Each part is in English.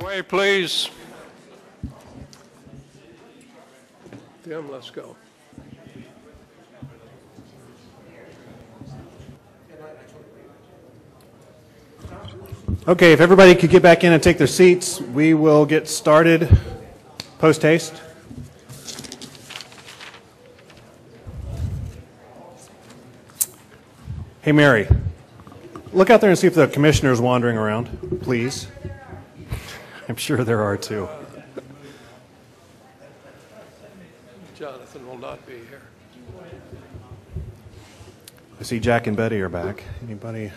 Underway, please. Tim, let's go. Okay, if everybody could get back in and take their seats, we will get started post haste. Hey, Mary, look out there and see if the commissioner is wandering around, please. I'm sure there are too. Jonathan will not be here. I see Jack and Betty are back. Anybody?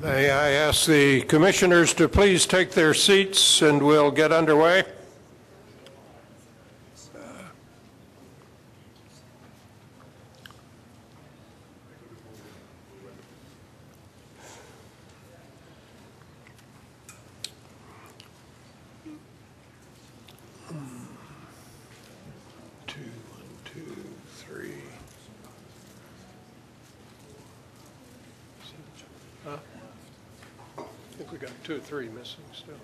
May I ask the commissioners to please take their seats and we'll get underway? Two, one, two, three. Huh? I think we got two or three missing still.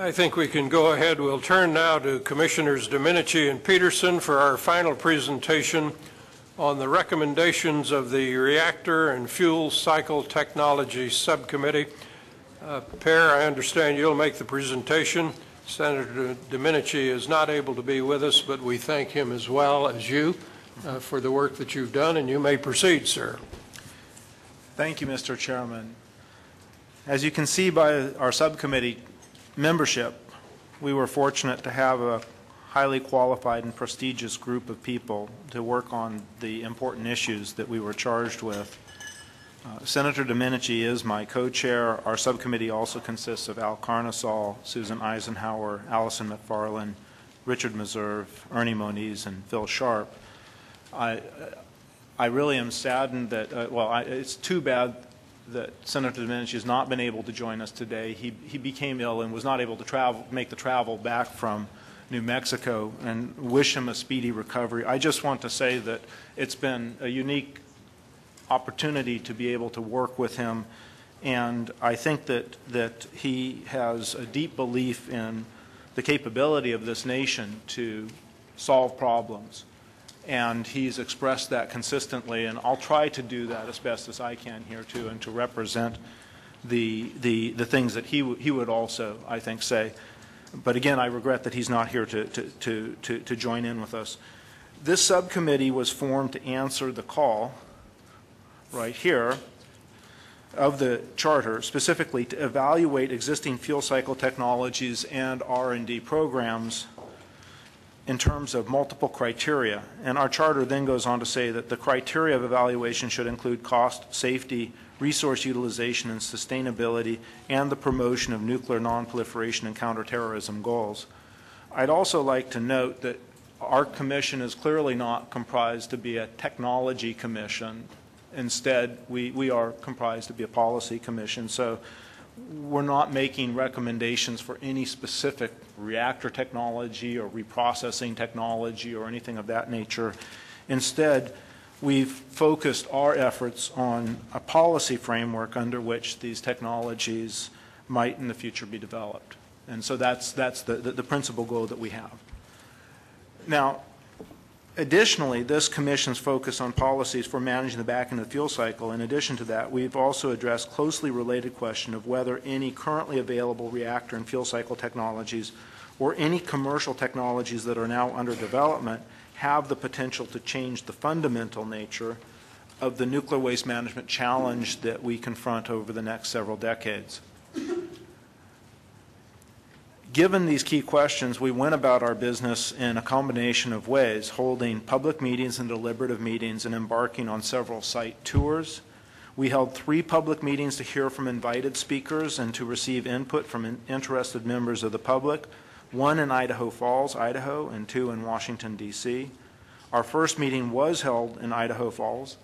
I think we can go ahead. We'll turn now to Commissioners Domenici and Peterson for our final presentation on the recommendations of the Reactor and Fuel Cycle Technology Subcommittee. Uh, Per, I understand you'll make the presentation. Senator Domenici is not able to be with us, but we thank him as well as you uh, for the work that you've done, and you may proceed, sir. Thank you, Mr. Chairman. As you can see by our subcommittee membership, we were fortunate to have a highly qualified and prestigious group of people to work on the important issues that we were charged with. Uh, Senator Domenici is my co-chair. Our subcommittee also consists of Al Carnesale, Susan Eisenhower, Allison Macfarlane, Richard Meserve, Ernie Moniz, and Phil Sharp. I, I really am saddened that, uh, well, I, it's too bad that Senator Domenici has not been able to join us today. He, he became ill and was not able to travel, make the travel back from New Mexico and wish him a speedy recovery. I just want to say that it's been a unique opportunity to be able to work with him and I think that, that he has a deep belief in the capability of this nation to solve problems and he's expressed that consistently, and I'll try to do that as best as I can here too, and to represent the the the things that he he would also, I think, say. But again, I regret that he's not here to to to to, to join in with us. This subcommittee was formed to answer the call right here of the charter, specifically to evaluate existing fuel cycle technologies and R&D programs in terms of multiple criteria. And our charter then goes on to say that the criteria of evaluation should include cost, safety, resource utilization and sustainability, and the promotion of nuclear nonproliferation and counterterrorism goals. I'd also like to note that our commission is clearly not comprised to be a technology commission. Instead, we, we are comprised to be a policy commission. So we're not making recommendations for any specific reactor technology or reprocessing technology or anything of that nature. Instead, we've focused our efforts on a policy framework under which these technologies might in the future be developed. And so that's, that's the, the, the principal goal that we have. Now, Additionally, this commission's focus on policies for managing the back end of the fuel cycle, in addition to that, we've also addressed closely related question of whether any currently available reactor and fuel cycle technologies or any commercial technologies that are now under development have the potential to change the fundamental nature of the nuclear waste management challenge that we confront over the next several decades. Given these key questions, we went about our business in a combination of ways, holding public meetings and deliberative meetings and embarking on several site tours. We held three public meetings to hear from invited speakers and to receive input from in- interested members of the public, one in Idaho Falls, Idaho, and two in Washington, D.C. Our first meeting was held in Idaho Falls,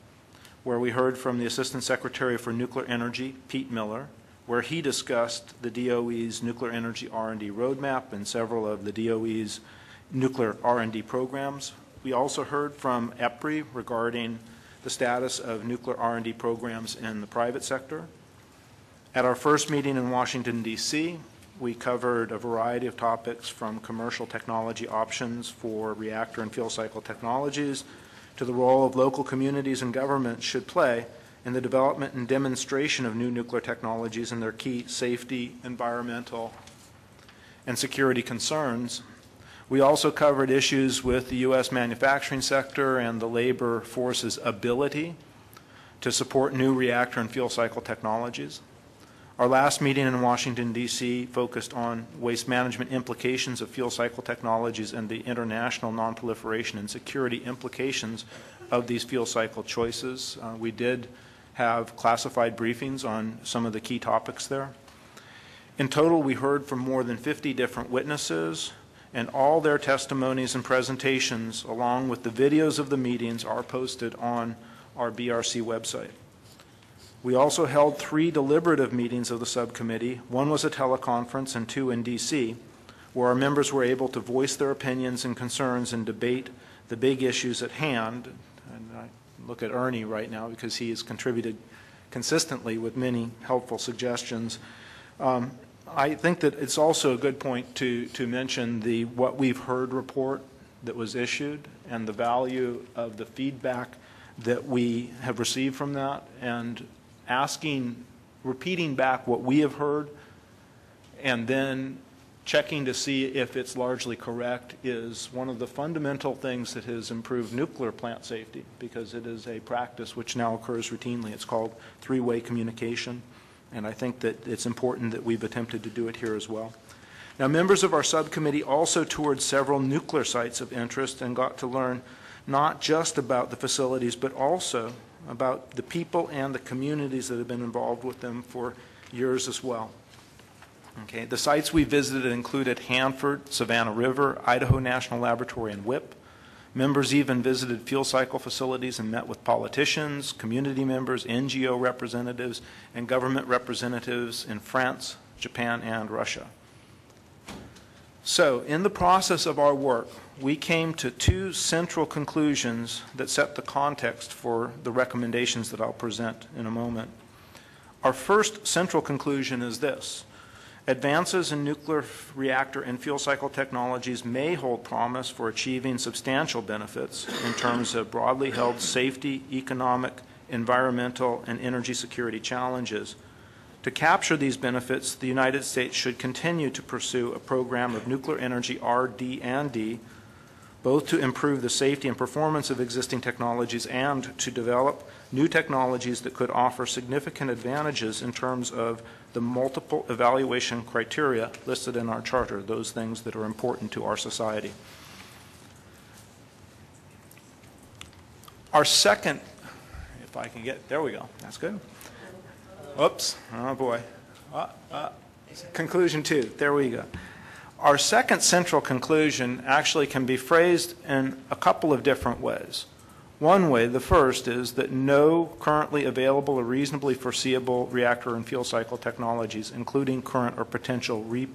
where we heard from the Assistant Secretary for Nuclear Energy, Pete Miller, where he discussed the DOE's nuclear energy R&D roadmap and several of the DOE's nuclear R&D programs. We also heard from EPRI regarding the status of nuclear R&D programs in the private sector. At our first meeting in Washington, D.C., we covered a variety of topics from commercial technology options for reactor and fuel cycle technologies to the role of local communities and governments should play in the development and demonstration of new nuclear technologies and their key safety, environmental, and security concerns. We also covered issues with the U.S. manufacturing sector and the labor force's ability to support new reactor and fuel cycle technologies. Our last meeting in Washington, D.C. focused on waste management implications of fuel cycle technologies and the international nonproliferation and security implications of these fuel cycle choices. Uh, we did have classified briefings on some of the key topics there. In total, we heard from more than 50 different witnesses, and all their testimonies and presentations, along with the videos of the meetings, are posted on our BRC website. We also held three deliberative meetings of the subcommittee. One was a teleconference and two in D.C., where our members were able to voice their opinions and concerns and debate the big issues at hand. Look at Ernie right now because he has contributed consistently with many helpful suggestions. Um, I think that it's also a good point to, to mention the what we've heard report that was issued and the value of the feedback that we have received from that and asking, repeating back what we have heard and then checking to see if it's largely correct is one of the fundamental things that has improved nuclear plant safety because it is a practice which now occurs routinely. It's called three-way communication, and I think that it's important that we've attempted to do it here as well. Now, members of our subcommittee also toured several nuclear sites of interest and got to learn not just about the facilities, but also about the people and the communities that have been involved with them for years as well. Okay, the sites we visited included Hanford, Savannah River, Idaho National Laboratory, and WIPP. Members even visited fuel cycle facilities and met with politicians, community members, NGO representatives, and government representatives in France, Japan, and Russia. So, in the process of our work, we came to two central conclusions that set the context for the recommendations that I'll present in a moment. Our first central conclusion is this Advances in nuclear reactor and fuel cycle technologies may hold promise for achieving substantial benefits in terms of broadly held safety, economic, environmental, and energy security challenges. To capture these benefits, the United States should continue to pursue a program of nuclear energy RD and D, both to improve the safety and performance of existing technologies and to develop new technologies that could offer significant advantages in terms of the multiple evaluation criteria listed in our charter, those things that are important to our society. Our second, if I can get, there we go, that's good. Oops, oh boy. Uh, uh, conclusion two, there we go. Our second central conclusion actually can be phrased in a couple of different ways. One way, the first, is that no currently available or reasonably foreseeable reactor and fuel cycle technologies, including current or potential re-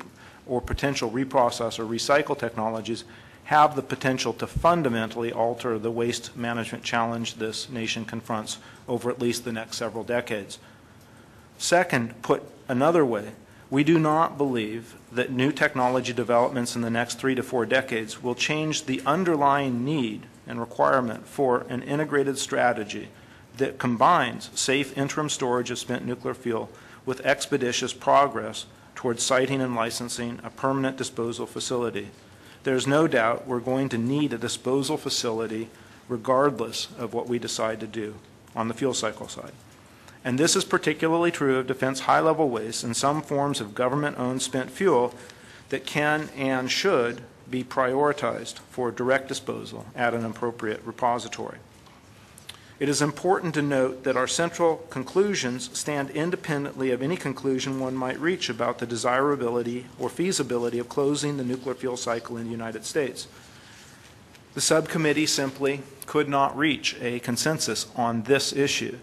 or potential reprocess or recycle technologies, have the potential to fundamentally alter the waste management challenge this nation confronts over at least the next several decades. Second, put another way, we do not believe that new technology developments in the next three to four decades will change the underlying need and requirement for an integrated strategy that combines safe interim storage of spent nuclear fuel with expeditious progress towards siting and licensing a permanent disposal facility. There's no doubt we're going to need a disposal facility regardless of what we decide to do on the fuel cycle side. And this is particularly true of defense high-level waste and some forms of government-owned spent fuel that can and should be prioritized for direct disposal at an appropriate repository. It is important to note that our central conclusions stand independently of any conclusion one might reach about the desirability or feasibility of closing the nuclear fuel cycle in the United States. The subcommittee simply could not reach a consensus on this issue.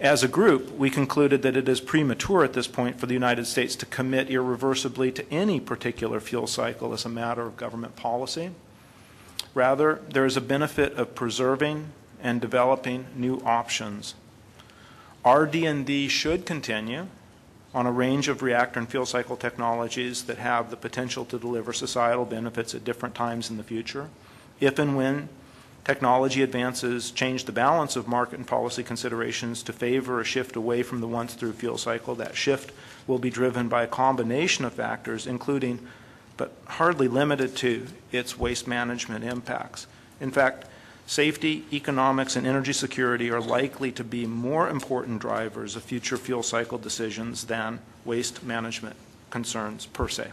As a group, we concluded that it is premature at this point for the United States to commit irreversibly to any particular fuel cycle as a matter of government policy. Rather, there is a benefit of preserving and developing new options. RD&D should continue on a range of reactor and fuel cycle technologies that have the potential to deliver societal benefits at different times in the future. If and when technology advances change the balance of market and policy considerations to favor a shift away from the once through fuel cycle, that shift will be driven by a combination of factors, including, but hardly limited to, its waste management impacts. In fact, safety, economics, and energy security are likely to be more important drivers of future fuel cycle decisions than waste management concerns per se.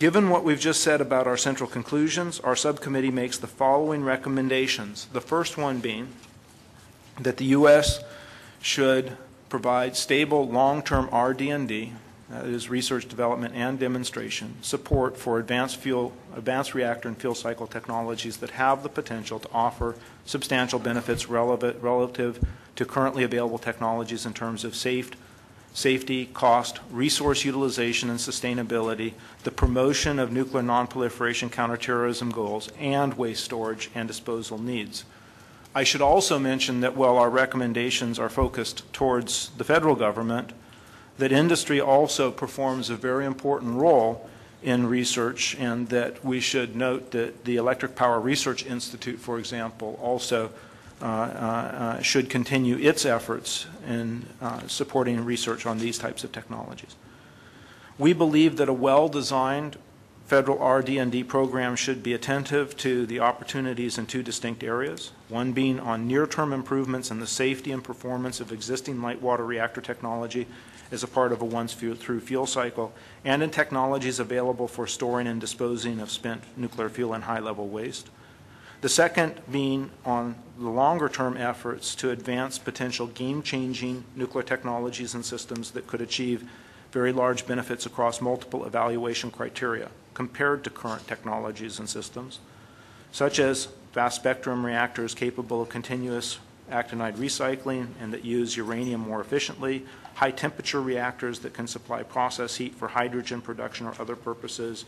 Given what we've just said about our central conclusions, our subcommittee makes the following recommendations. The first one being that the U.S. should provide stable long-term RD&D, that is research, development, and demonstration, support for advanced fuel, advanced reactor and fuel cycle technologies that have the potential to offer substantial benefits relevant, relative to currently available technologies in terms of safe, safety, cost, resource utilization and sustainability, the promotion of nuclear nonproliferation counterterrorism goals, and waste storage and disposal needs. I should also mention that while our recommendations are focused towards the federal government, that industry also performs a very important role in research and that we should note that the Electric Power Research Institute, for example, also Uh, uh, uh, should continue its efforts in uh, supporting research on these types of technologies. We believe that a well-designed federal RD&D program should be attentive to the opportunities in two distinct areas, one being on near-term improvements in the safety and performance of existing light water reactor technology as a part of a once-through fuel cycle, and in technologies available for storing and disposing of spent nuclear fuel and high-level waste. The second being on the longer-term efforts to advance potential game-changing nuclear technologies and systems that could achieve very large benefits across multiple evaluation criteria compared to current technologies and systems, such as fast spectrum reactors capable of continuous actinide recycling and that use uranium more efficiently, high temperature reactors that can supply process heat for hydrogen production or other purposes,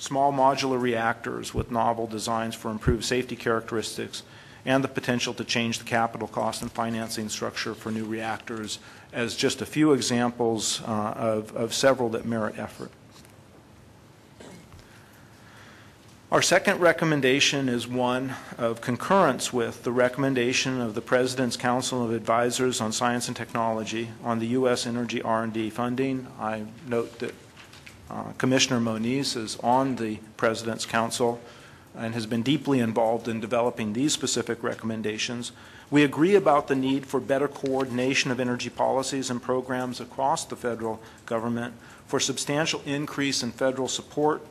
small modular reactors with novel designs for improved safety characteristics, and the potential to change the capital cost and financing structure for new reactors as just a few examples uh, of, of several that merit effort. Our second recommendation is one of concurrence with the recommendation of the President's Council of Advisors on Science and Technology on the U.S. energy R&D funding. I note that uh, Commissioner Moniz is on the President's Council and has been deeply involved in developing these specific recommendations. We agree about the need for better coordination of energy policies and programs across the federal government for substantial increase in federal support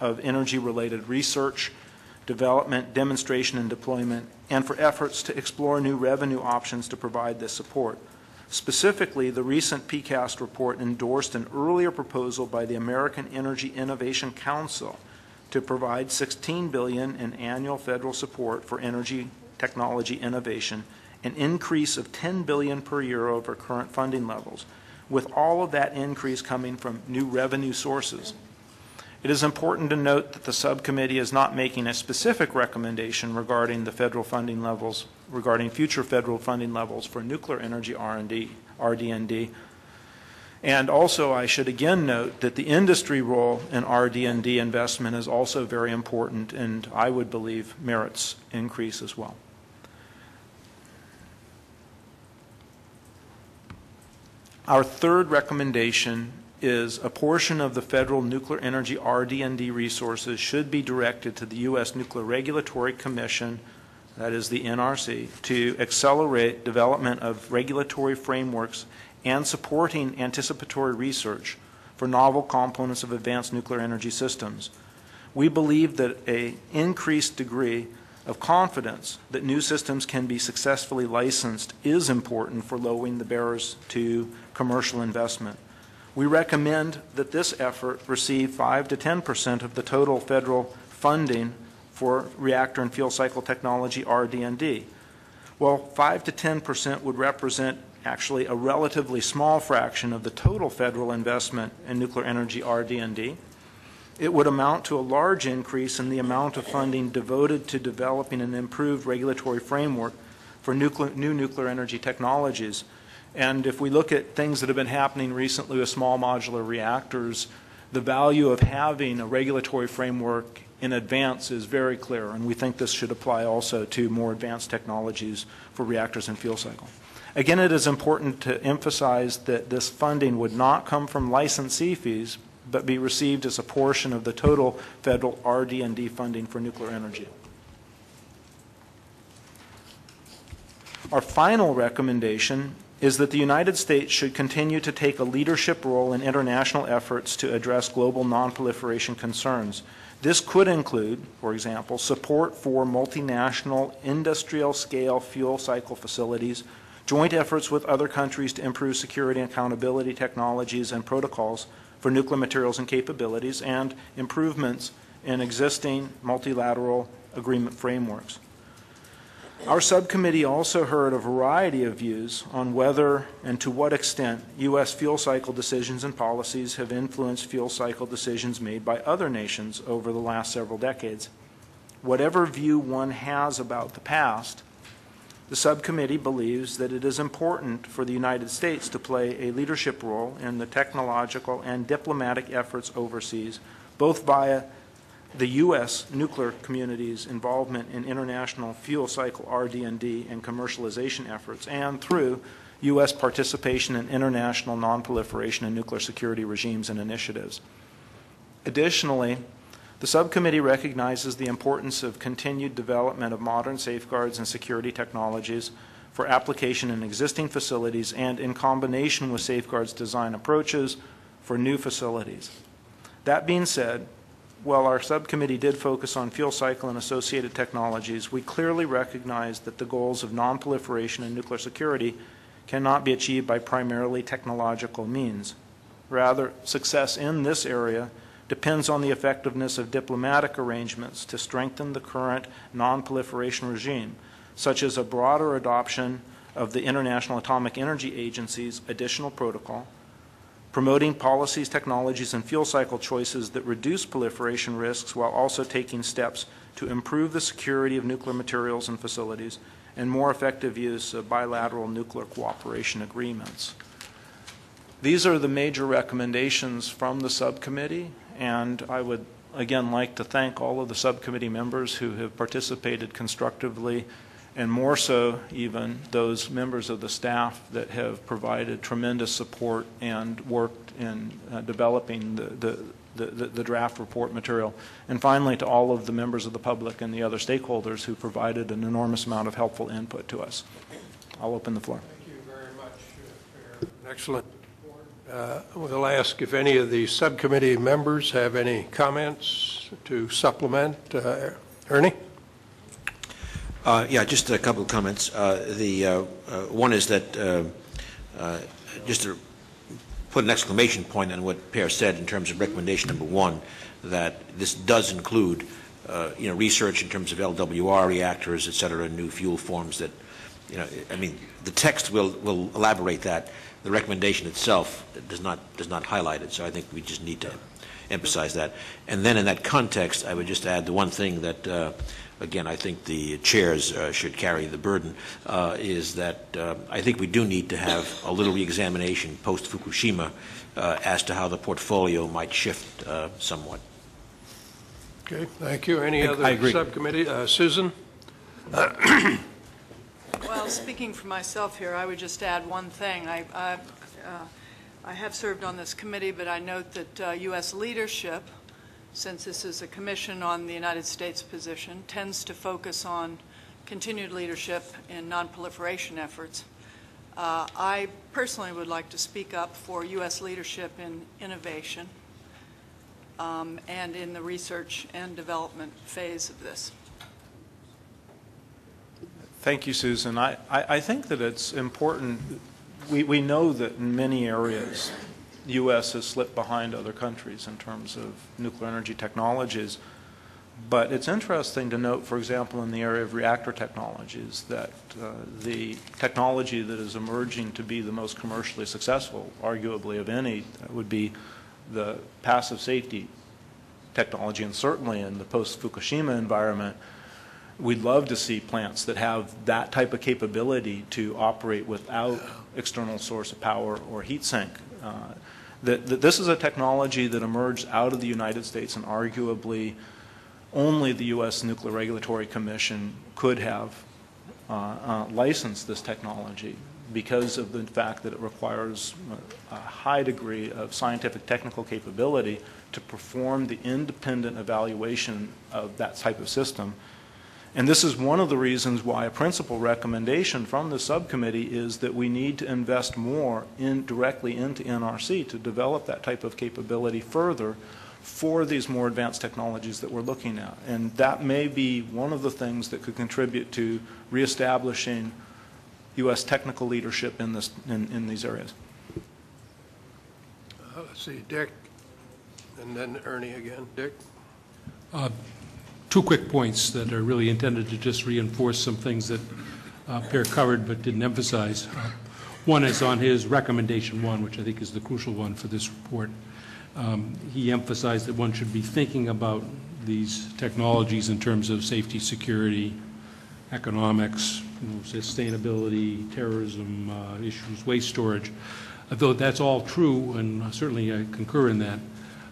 of energy-related research, development, demonstration, and deployment, and for efforts to explore new revenue options to provide this support. Specifically, the recent PCAST report endorsed an earlier proposal by the American Energy Innovation Council to provide 16 billion in annual federal support for energy technology innovation, an increase of 10 billion per year over current funding levels, with all of that increase coming from new revenue sources. It is important to note that the subcommittee is not making a specific recommendation regarding the federal funding levels, regarding future federal funding levels for nuclear energy R&D, RD&D. And also, I should again note that the industry role in RD&D investment is also very important, and I would believe merits increase as well. Our third recommendation is a portion of the federal nuclear energy RD&D resources should be directed to the U.S. Nuclear Regulatory Commission, that is the NRC, to accelerate development of regulatory frameworks and supporting anticipatory research for novel components of advanced nuclear energy systems. We believe that a increased degree of confidence that new systems can be successfully licensed is important for lowering the barriers to commercial investment. We recommend that this effort receive 5 to 10 percent of the total federal funding for reactor and fuel cycle technology RD&D. Well, 5 to 10 percent would represent actually a relatively small fraction of the total federal investment in nuclear energy RD&D. It would amount to a large increase in the amount of funding devoted to developing an improved regulatory framework for nuclear, new nuclear energy technologies. And if we look at things that have been happening recently with small modular reactors, the value of having a regulatory framework in advance is very clear, and we think this should apply also to more advanced technologies for reactors and fuel cycle. Again, it is important to emphasize that this funding would not come from licensee fees, but be received as a portion of the total federal RD&D funding for nuclear energy. Our final recommendation is that the United States should continue to take a leadership role in international efforts to address global nonproliferation concerns. This could include, for example, support for multinational industrial scale fuel cycle facilities, joint efforts with other countries to improve security and accountability technologies and protocols for nuclear materials and capabilities, and improvements in existing multilateral agreement frameworks. Our subcommittee also heard a variety of views on whether and to what extent U.S. fuel cycle decisions and policies have influenced fuel cycle decisions made by other nations over the last several decades. Whatever view one has about the past, the subcommittee believes that it is important for the United States to play a leadership role in the technological and diplomatic efforts overseas, both via the U.S. nuclear community's involvement in international fuel cycle RD&D and commercialization efforts, and through U.S. participation in international nonproliferation and nuclear security regimes and initiatives. Additionally, the subcommittee recognizes the importance of continued development of modern safeguards and security technologies for application in existing facilities and in combination with safeguards design approaches for new facilities. That being said, while our subcommittee did focus on fuel cycle and associated technologies, we clearly recognize that the goals of nonproliferation and nuclear security cannot be achieved by primarily technological means. Rather, success in this area depends on the effectiveness of diplomatic arrangements to strengthen the current nonproliferation regime, such as a broader adoption of the International Atomic Energy Agency's additional protocol, promoting policies, technologies, and fuel cycle choices that reduce proliferation risks while also taking steps to improve the security of nuclear materials and facilities, and more effective use of bilateral nuclear cooperation agreements. These are the major recommendations from the subcommittee, and I would again like to thank all of the subcommittee members who have participated constructively and more so even those members of the staff that have provided tremendous support and worked in uh, developing the, the, the, the, draft report material. And finally, to all of the members of the public and the other stakeholders who provided an enormous amount of helpful input to us. I'll open the floor. Thank you very much uh, for excellent uh, We'll ask if any of the subcommittee members have any comments to supplement. Uh, Ernie? Uh, yeah, just a couple of comments. Uh, the uh, uh one is that uh, uh, just to put an exclamation point on what Per said in terms of recommendation number one, that this does include you know research in terms of LWR reactors, et cetera, new fuel forms that you know I mean the text will will elaborate that, the recommendation itself does not, does not highlight it, so I think we just need to emphasize that. And then in that context, I would just add the one thing that, again, I think the chairs uh, should carry the burden, uh, is that uh, I think we do need to have a little reexamination post-Fukushima uh, as to how the portfolio might shift uh, somewhat. Okay, thank you. Any I- other I agree. subcommittee? Uh, Susan? Well, speaking for myself here, I would just add one thing. I, I, uh, I have served on this committee, but I note that uh, U.S. leadership, since this is a commission on the United States position, tends to focus on continued leadership in nonproliferation efforts. Uh, I personally would like to speak up for U.S. leadership in innovation um, and in the research and development phase of this. Thank you, Susan. I, I, I think that it's important, we, we know that in many areas, the U.S. has slipped behind other countries in terms of nuclear energy technologies. But it's interesting to note, for example, in the area of reactor technologies, that uh, the technology that is emerging to be the most commercially successful, arguably of any, would be the passive safety technology, and certainly in the post-Fukushima environment, we'd love to see plants that have that type of capability to operate without external source of power or heat sink. Uh, That, that this is a technology that emerged out of the United States and arguably only the U.S. Nuclear Regulatory Commission could have uh, uh, licensed this technology because of the fact that it requires a a high degree of scientific technical capability to perform the independent evaluation of that type of system. And this is one of the reasons why a principal recommendation from the subcommittee is that we need to invest more in, directly into NRC to develop that type of capability further for these more advanced technologies that we're looking at. And that may be one of the things that could contribute to reestablishing U.S. technical leadership in, this, in, in these areas. Uh, Let's see, Dick, and then Ernie again. Dick? Two quick points that are really intended to just reinforce some things that uh, Per covered but didn't emphasize. Uh, One is on his recommendation one, which I think is the crucial one for this report. Um, He emphasized that one should be thinking about these technologies in terms of safety, security, economics, you know, sustainability, terrorism uh, issues, waste storage. Though that's all true, and certainly I concur in that,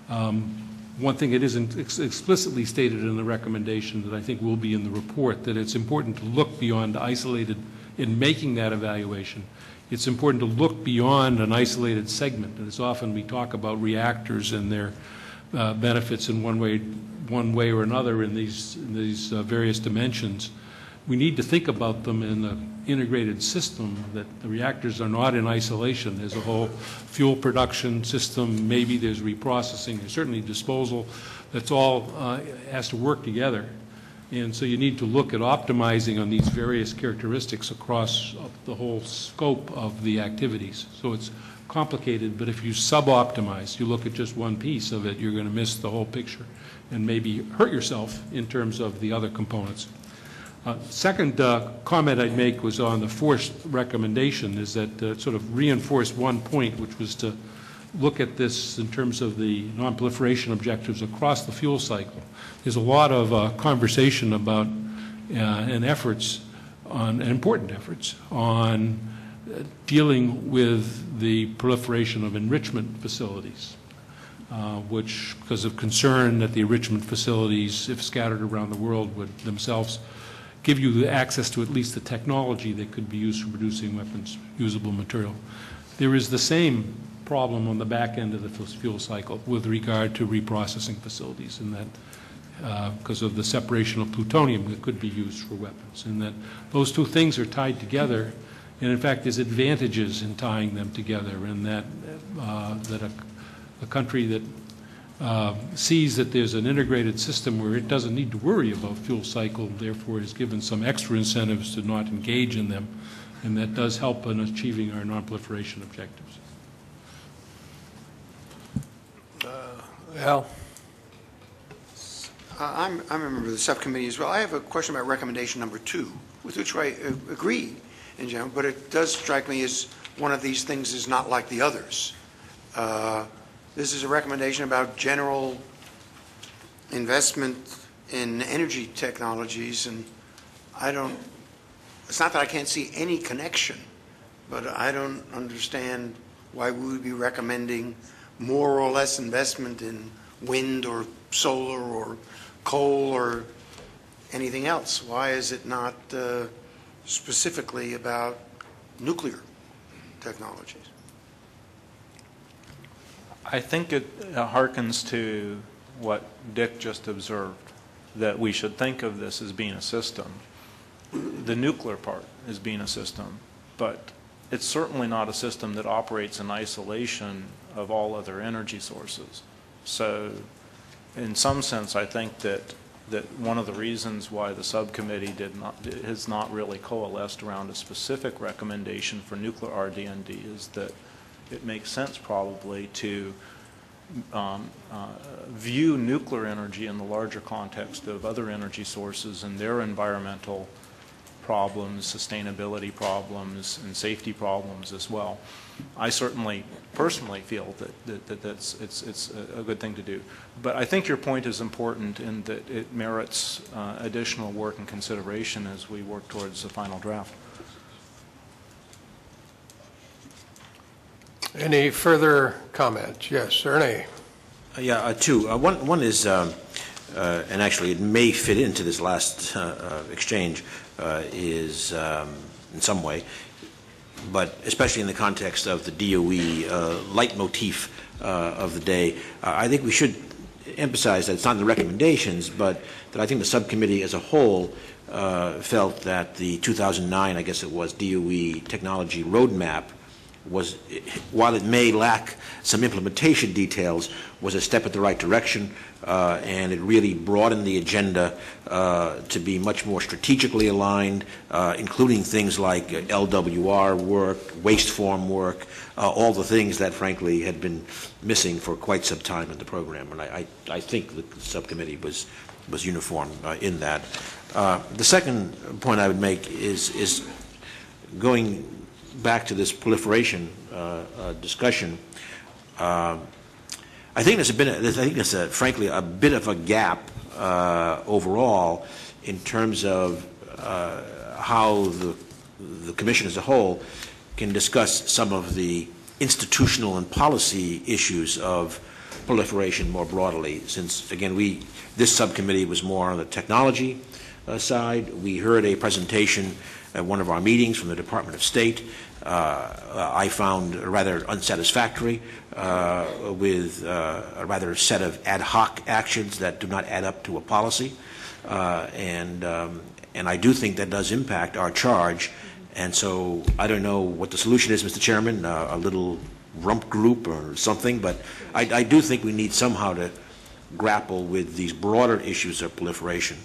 um, one thing that isn't ex- explicitly stated in the recommendation that I think will be in the report, that it's important to look beyond isolated, in making that evaluation, it's important to look beyond an isolated segment. And it's often we talk about reactors and their uh, benefits in one way, one way or another in these, in these uh, various dimensions. We need to think about them in an integrated system, that the reactors are not in isolation. There's a whole fuel production system, maybe there's reprocessing, there's certainly disposal. That's all uh, has to work together. And so you need to look at optimizing on these various characteristics across the whole scope of the activities. So it's complicated, but if you sub-optimize, you look at just one piece of it, you're going to miss the whole picture and maybe hurt yourself in terms of the other components. Uh, Second uh, comment I'd make was on the forced recommendation, is that uh, sort of reinforced one point, which was to look at this in terms of the nonproliferation objectives across the fuel cycle. There's a lot of uh, conversation about uh, and efforts on, and important efforts on uh, dealing with the proliferation of enrichment facilities, uh, which, because of concern that the enrichment facilities, if scattered around the world, would themselves give you the access to at least the technology that could be used for producing weapons usable material. There is the same problem on the back end of the fuel cycle with regard to reprocessing facilities, and that because of the separation of plutonium that could be used for weapons, and that those two things are tied together, and in fact, there's advantages in tying them together, and that uh, that a, a country that uh, sees that there's an integrated system where it doesn't need to worry about fuel cycle, therefore is given some extra incentives to not engage in them, and that does help in achieving our nonproliferation objectives. Al? Uh, I'm, I'm a member of the subcommittee as well. I have a question about recommendation number two, with which I uh, agree in general, but it does strike me as one of these things is not like the others. Uh, This is a recommendation about general investment in energy technologies, and I don't, it's not that I can't see any connection, but I don't understand why we would be recommending more or less investment in wind or solar or coal or anything else. Why is it not uh, specifically about nuclear technologies? I think it uh, harkens to what Dick just observed, that we should think of this as being a system. The nuclear part is being a system, but it's certainly not a system that operates in isolation of all other energy sources. So in some sense, I think that, that one of the reasons why the subcommittee did not, has not really coalesced around a specific recommendation for nuclear RD&D is that it makes sense probably to um, uh, view nuclear energy in the larger context of other energy sources and their environmental problems, sustainability problems, and safety problems as well. I certainly personally feel that, that, that that's, it's, it's a good thing to do. But I think your point is important in that it merits uh, additional work and consideration as we work towards the final draft. Any further comments? Yes, Ernie? Uh, Yeah, uh, two. Uh, One one is, um, uh, and actually it may fit into this last uh, uh, exchange, is um, in some way, but especially in the context of the DOE uh, leitmotif of the day, I think we should emphasize that it's not the recommendations, but that I think the subcommittee as a whole felt that the 2009, I guess it was, DOE technology roadmap was, while it may lack some implementation details, was a step in the right direction, uh, and it really broadened the agenda uh, to be much more strategically aligned, uh, including things like LWR work, waste form work, uh, all the things that frankly had been missing for quite some time in the program. And I, I, I think the subcommittee was, was uniform uh, in that. Uh, the second point I would make is, is going back to this proliferation uh, uh, discussion, uh, I think there's a bit, I think there's a, frankly, a bit of a gap overall in terms of how the, the commission as a whole can discuss some of the institutional and policy issues of proliferation more broadly, since, again, we, this subcommittee was more on the technology uh, side. We heard a presentation at one of our meetings from the Department of State uh, I found rather unsatisfactory uh, with uh, a rather set of ad hoc actions that do not add up to a policy. Uh, and, um, and I do think that does impact our charge. And so I don't know what the solution is, Mr. Chairman, uh, a little rump group or something, but I, I do think we need somehow to grapple with these broader issues of proliferation.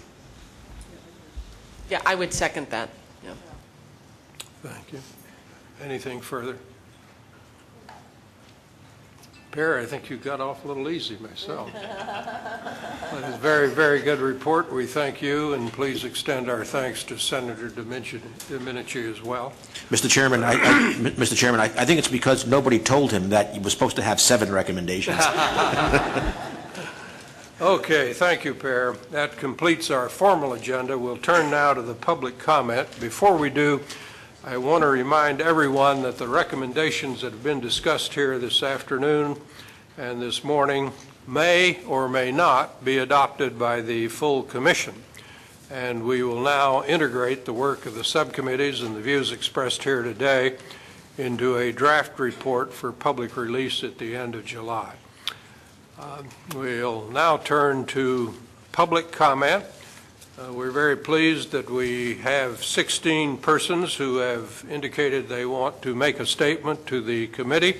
Yeah, I would second that. Thank you. Anything further? Perry, I think you got off a little easy myself. That is a very, very good report. We thank you, and please extend our thanks to Senator Domenici Domenici as well. Mr. Chairman, I, I, Mr. Chairman, I, I think it's because nobody told him that he was supposed to have seven recommendations. Okay, thank you, Per. That completes our formal agenda. We'll turn now to the public comment. Before we do, I want to remind everyone that the recommendations that have been discussed here this afternoon and this morning may or may not be adopted by the full commission. And we will now integrate the work of the subcommittees and the views expressed here today into a draft report for public release at the end of July. Uh, We'll now turn to public comment. Uh, We're very pleased that we have 16 persons who have indicated they want to make a statement to the committee.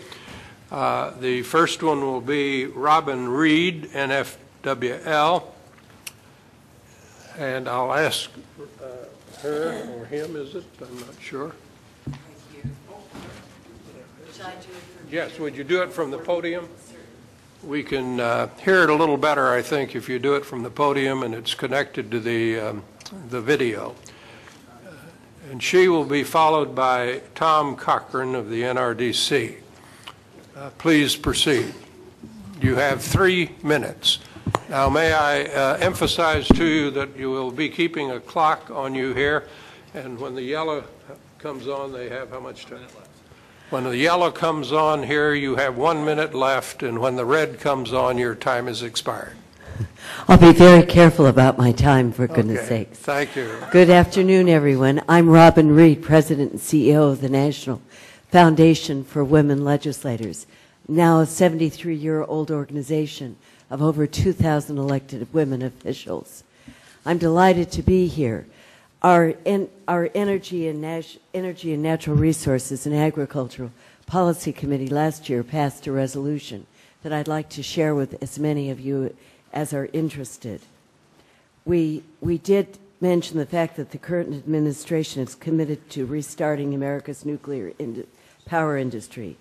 Uh, The first one will be Robin Read, NFWL. And I'll ask uh, her or him, is it? I'm not sure. Yes, would you do it from the podium? We can uh, hear it a little better, I think, if you do it from the podium and it's connected to the, um, the video. Uh, and she will be followed by Tom Cochran of the NRDC. Uh, Please proceed. You have three minutes. Now, may I uh, emphasize to you that you will be keeping a clock on you here, and when the yellow comes on, they have how much time? When the yellow comes on here, you have one minute left, and when the red comes on, your time is expired. I'll be very careful about my time, for goodness Okay, sakes. Thank you. Good afternoon, everyone. I'm Robin Read, President and CEO of the National Foundation for Women Legislators, now a 73-year-old organization of over 2,000 elected women officials. I'm delighted to be here. Our, our Energy and, Energy and Natural Resources and Agricultural Policy Committee last year passed a resolution that I'd like to share with as many of you as are interested. We, we did mention the fact that the current administration is committed to restarting America's nuclear ind- power industry,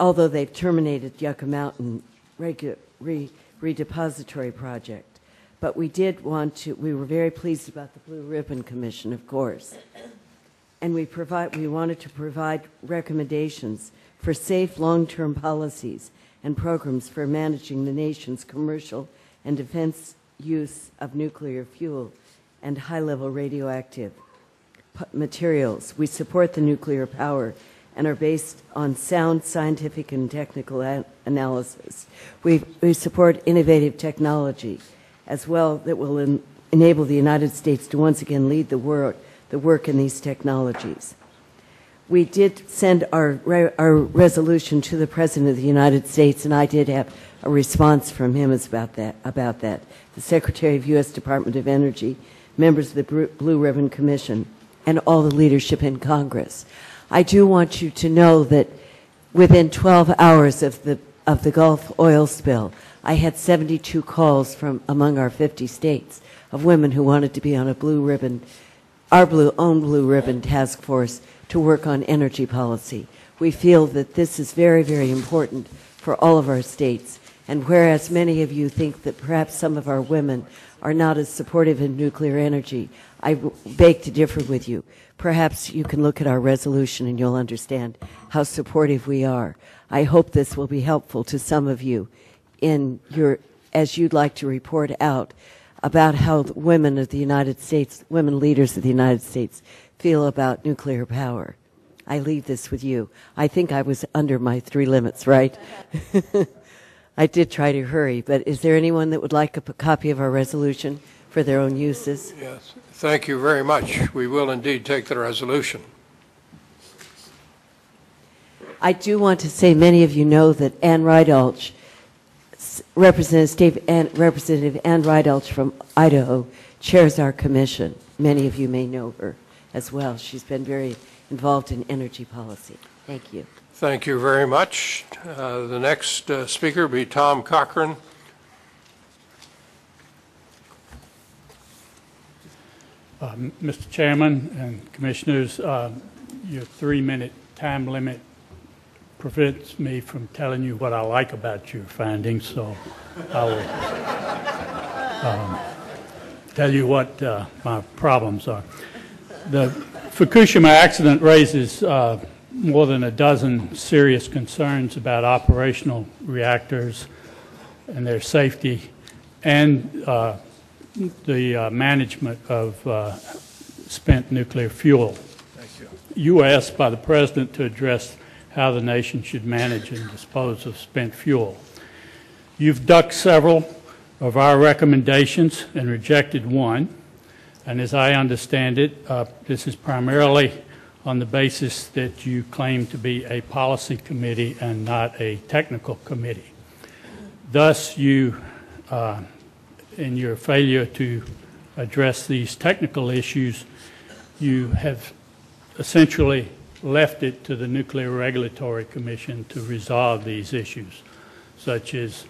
although they've terminated Yucca Mountain re- redepository project. But we did want to, we were very pleased about the Blue Ribbon Commission, of course. And we provide, we wanted to provide recommendations for safe long-term policies and programs for managing the nation's commercial and defense use of nuclear fuel and high-level radioactive materials. We support the nuclear power and are based on sound scientific and technical analysis. We, we support innovative technology as well that will en- enable the United States to once again lead the world, the work in these technologies. We did send our, re- our resolution to the President of the United States, and I did have a response from him about that, about that. The Secretary of U.S. Department of Energy, members of the Blue Ribbon Commission, and all the leadership in Congress. I do want you to know that within 12 hours of the, of the Gulf oil spill, I had 72 calls from among our 50 states of women who wanted to be on a blue ribbon our blue, own Blue Ribbon Task Force to work on energy policy. We feel that this is very, very important for all of our states. And whereas many of you think that perhaps some of our women are not as supportive in nuclear energy, I beg to differ with you. Perhaps you can look at our resolution and you'll understand how supportive we are. I hope this will be helpful to some of you in your, as you'd like to report out about how the women of the United States, women leaders of the United States, feel about nuclear power. I leave this with you. I think I was under my three limits, right? I did try to hurry, but is there anyone that would like a copy of our resolution for their own uses? Yes, thank you very much. We will indeed take the resolution. I do want to say many of you know that Ann Rydalch, Representative, Ann, Representative Ann Rydalch from Idaho, chairs our commission. Many of you may know her as well. She's been very involved in energy policy. Thank you. Thank you very much. Uh, The next uh, speaker will be Tom Cochran. Mr. Chairman and Commissioners, uh, your three-minute time limit prevents me from telling you what I like about your findings, so I will um, tell you what uh, my problems are. The Fukushima accident raises uh, more than a dozen serious concerns about operational reactors and their safety and uh, the uh, management of uh, spent nuclear fuel. Thank you. You were asked by the President to address how the nation should manage and dispose of spent fuel. You've ducked several of our recommendations and rejected one, and as I understand it, uh, this is primarily on the basis that you claim to be a policy committee and not a technical committee. Thus, you uh, in your failure to address these technical issues, you have essentially left it to the Nuclear Regulatory Commission to resolve these issues, such as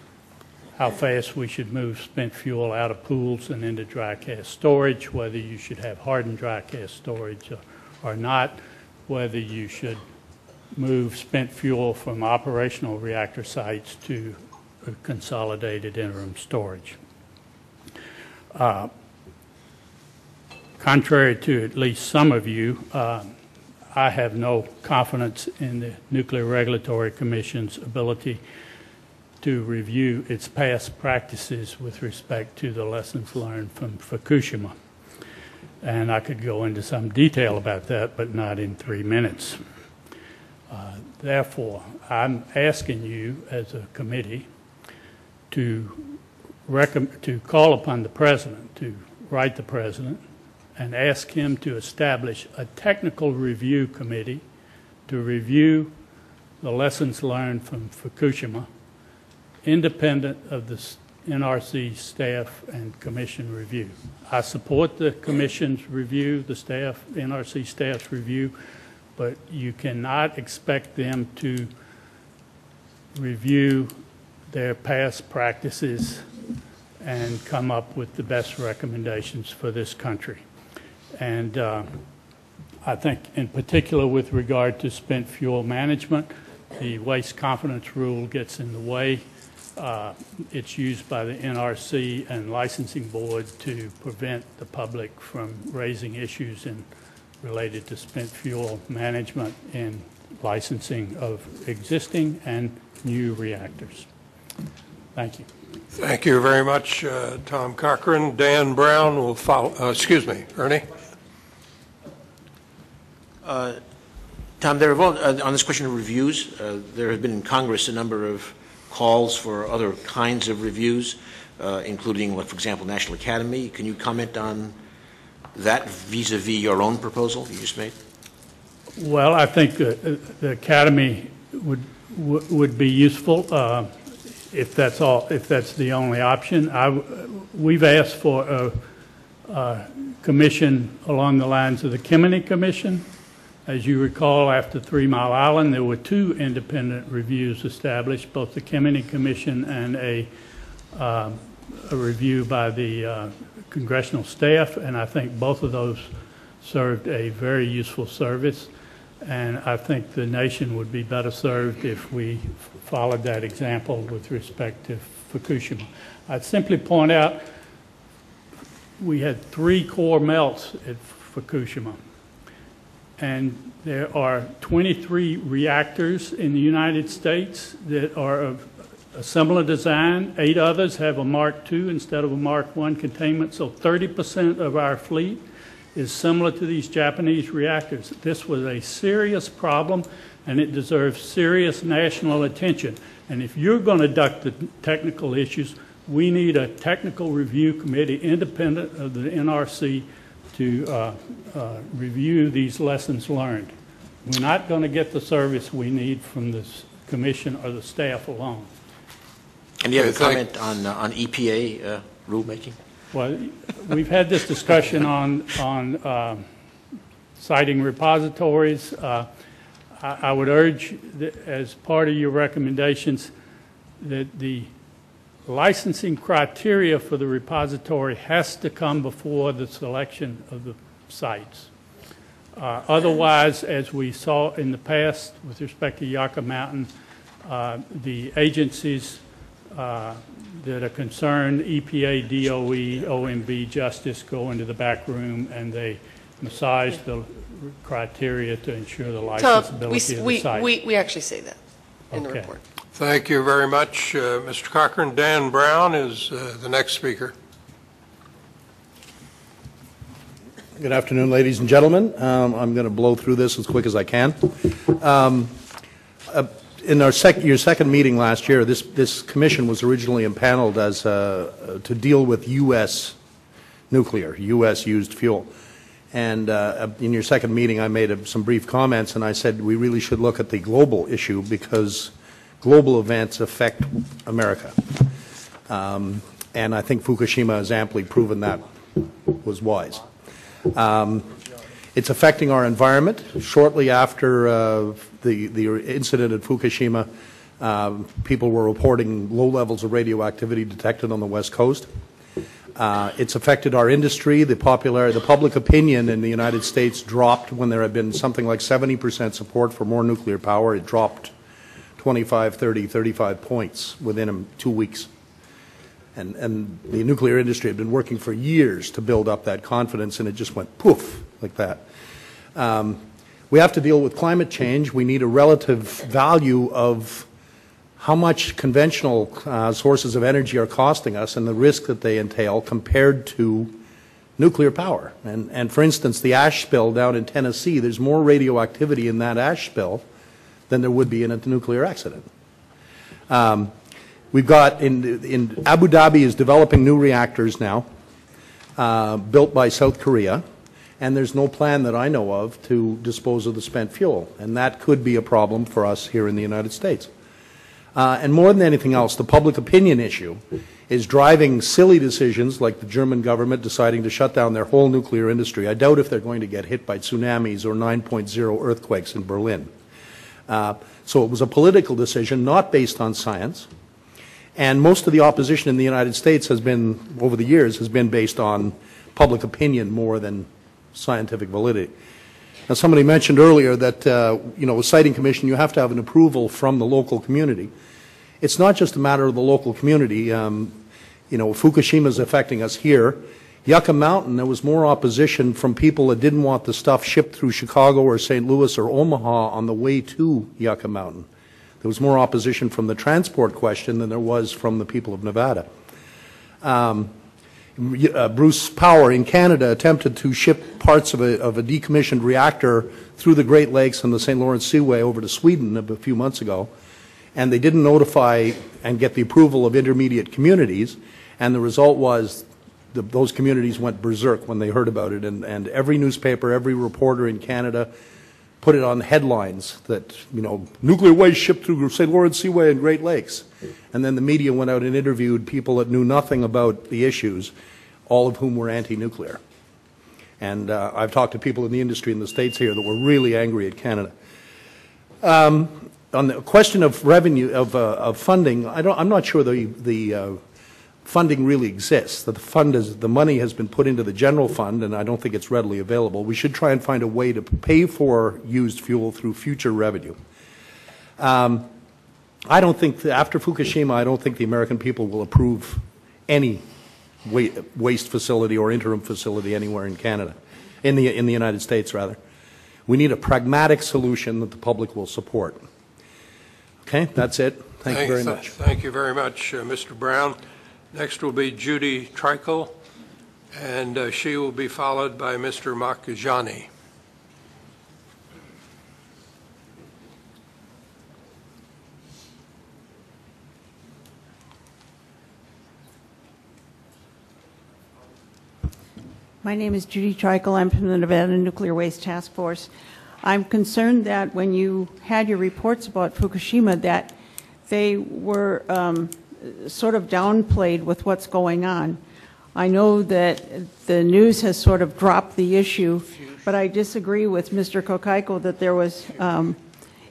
how fast we should move spent fuel out of pools and into dry cask storage, whether you should have hardened dry cask storage or- not, whether you should move spent fuel from operational reactor sites to consolidated interim storage. Uh, contrary to at least some of you, uh, I have no confidence in the Nuclear Regulatory Commission's ability to review its past practices with respect to the lessons learned from Fukushima. And I could go into some detail about that, but not in three minutes. Uh, Therefore, I'm asking you as a committee to to call upon the president, to write the president, and ask him to establish a technical review committee to review the lessons learned from Fukushima, independent of the NRC staff and commission review. I support the commission's review, the staff, NRC staff's review, but you cannot expect them to review their past practices and come up with the best recommendations for this country. And uh, I think in particular with regard to spent fuel management, the waste confidence rule gets in the way. Uh, It's used by the NRC and licensing board to prevent the public from raising issues in, related to spent fuel management in licensing of existing and new reactors. Thank you. Thank you very much, uh, Tom Cochran. Dan Brown will follow, uh, excuse me, Ernie? Tom, there have, al- uh, on this question of reviews, uh, there have been in Congress a number of calls for other kinds of reviews, uh, including, like, for example, National Academy. Can you comment on that vis-à-vis your own proposal you just made? Well, I think uh, the academy would, would be useful uh, if that's all, if that's the only option. I, we've asked for a, a commission along the lines of the Kemeny Commission. As you recall, after Three Mile Island, there were two independent reviews established, both the Kemeny Commission and a, um, a review by the uh, congressional staff, and I think both of those served a very useful service. And I think the nation would be better served if we followed that example with respect to Fukushima. I'd simply point out, we had three core melts at Fukushima. And there are 23 reactors in the United States that are of a similar design. Eight others have a Mark II instead of a Mark I containment. So 30% of our fleet is similar to these Japanese reactors. This was a serious problem, and it deserves serious national attention. And if you're going to duck the technical issues, we need a technical review committee independent of the NRC to uh, uh, review these lessons learned. We're not going to get the service we need from this commission or the staff alone. And do you have a comment on, uh, on EPA uh, rulemaking? Well, we've had this discussion on, on um, siting repositories. Uh, I I would urge, that as part of your recommendations, that the licensing criteria for the repository has to come before the selection of the sites. Uh, Otherwise, as we saw in the past with respect to Yucca Mountain, uh, the agencies uh, that are concerned, EPA, DOE, OMB, Justice, go into the back room and they massage the criteria to ensure the licensability we, of the we, site. we we actually say that in the Okay. report. Thank you very much, uh, Mr. Cochran. Dan Brown is uh, the next speaker. Good afternoon, ladies and gentlemen. Um, I'm going to blow through this as quick as I can. Um, uh, In our sec, your second meeting last year, this, this commission was originally impaneled as, uh, uh, to deal with U.S. nuclear, U.S. used fuel. And uh, in your second meeting, I made uh, some brief comments, and I said we really should look at the global issue because global events affect America. Um, And I think Fukushima has amply proven that was wise. Um, It's affecting our environment. Shortly after uh, the the incident at Fukushima, um, people were reporting low levels of radioactivity detected on the West Coast. Uh, It's affected our industry. The popular, the public opinion in the United States dropped when there had been something like 70% support for more nuclear power. It dropped 25, 30, 35 points within two weeks. And, and the nuclear industry had been working for years to build up that confidence, and it just went poof, like that. Um, we have to deal with climate change. We need a relative value of how much conventional uh, sources of energy are costing us and the risk that they entail compared to nuclear power. And, and for instance, the ash spill down in Tennessee, there's more radioactivity in that ash spill than there would be in a nuclear accident. Um, we've got, in, in Abu Dhabi is developing new reactors now, uh, built by South Korea, and there's no plan that I know of to dispose of the spent fuel. And that could be a problem for us here in the United States. Uh, and more than anything else, the public opinion issue is driving silly decisions like the German government deciding to shut down their whole nuclear industry. I doubt if they're going to get hit by tsunamis or 9.0 earthquakes in Berlin. Uh, so it was a political decision, not based on science. And most of the opposition in the United States has been, over the years, has been based on public opinion more than scientific validity. Now, somebody mentioned earlier that, uh, you know, a siting commission, you have to have an approval from the local community. It's not just a matter of the local community. Um, you know, Fukushima is affecting us here. Yucca Mountain, there was more opposition from people that didn't want the stuff shipped through Chicago or St. Louis or Omaha on the way to Yucca Mountain. There was more opposition from the transport question than there was from the people of Nevada. Um, uh, Bruce Power in Canada attempted to ship parts of a, of a decommissioned reactor through the Great Lakes and the St. Lawrence Seaway over to Sweden a few months ago, and they didn't notify and get the approval of intermediate communities, and the result was the, those communities went berserk when they heard about it, and, and every newspaper, every reporter in Canada put it on headlines that, you know, nuclear waste shipped through St. Lawrence Seaway and Great Lakes. And then the media went out and interviewed people that knew nothing about the issues, all of whom were anti-nuclear. And uh, I've talked to people in the industry in the States here that were really angry at Canada. Um, on the question of revenue, of, uh, of funding, I don't, I'm not sure the, the uh, funding really exists. That the fund is, the money has been put into the general fund, and I don't think it's readily available. We should try and find a way to pay for used fuel through future revenue. Um, I don't think, that after Fukushima, I don't think the American people will approve any wa- waste facility or interim facility anywhere in Canada, in the, in the United States, rather. We need a pragmatic solution that the public will support. Okay, that's it. Thank you very much. Thank you very much, uh, Mr. Brown. Next will be Judy Treichel, and uh, she will be followed by Mr. Makhijani. My name is Judy Treichel. I'm from the Nevada Nuclear Waste Task Force. I'm concerned that when you had your reports about Fukushima, that they were um, sort of downplayed with what's going on. I know that the news has sort of dropped the issue, but I disagree with Mr. Kokajko that there was um,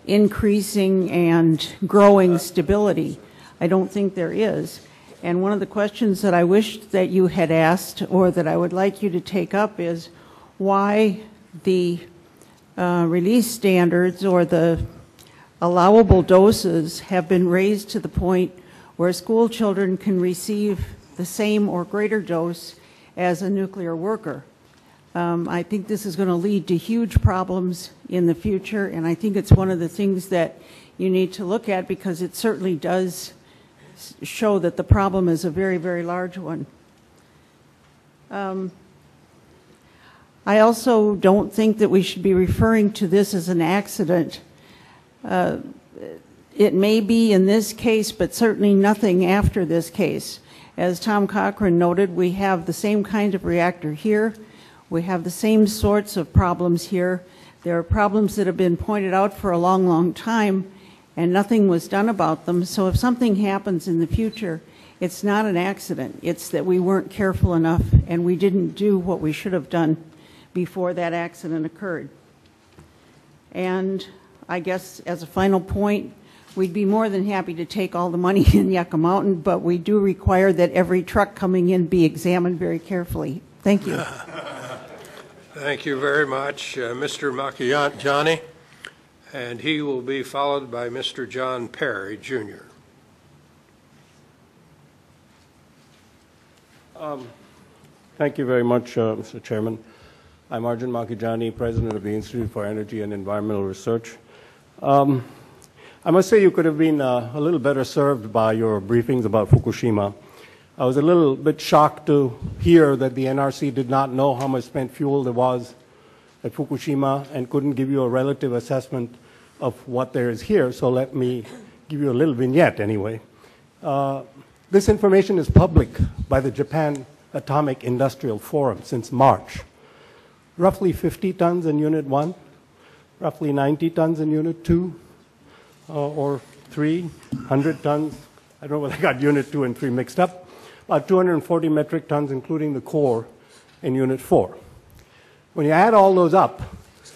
increasing and growing stability. I don't think there is. And one of the questions that I wish that you had asked, or that I would like you to take up, is why the uh, release standards or the allowable doses have been raised to the point where school children can receive the same or greater dose as a nuclear worker. Um, I think this is going to lead to huge problems in the future, and I think it's one of the things that you need to look at because it certainly does show that the problem is a very, very large one. Um, I also don't think that we should be referring to this as an accident. Uh, it may be in this case, but certainly nothing after this case. As Tom Cochran noted, we have the same kind of reactor here. We have the same sorts of problems here. There are problems that have been pointed out for a long, long time, and nothing was done about them. So if something happens in the future, it's not an accident. It's that we weren't careful enough and we didn't do what we should have done before that accident occurred. And I guess as a final point, we'd be more than happy to take all the money in Yucca Mountain, but we do require that every truck coming in be examined very carefully. Thank you. Thank you very much, uh, Mr. Makhijani, and he will be followed by Mr. John Perry, Jr. Thank you very much, uh, Mr. Chairman. I'm Arjun Makhijani, President of the Institute for Energy and Environmental Research. Um, I must say you could have been uh, a little better served by your briefings about Fukushima. I was a little bit shocked to hear that the NRC did not know how much spent fuel there was at Fukushima and couldn't give you a relative assessment of what there is here, so let me give you a little vignette anyway. Uh, this information is public by the Japan Atomic Industrial Forum since March. Roughly 50 tons in Unit 1, roughly 90 tons in Unit 2, uh, or 3, 100 tons. I don't know whether I got Unit 2 and 3 mixed up. About 240 metric tons, including the core, in Unit 4. When you add all those up,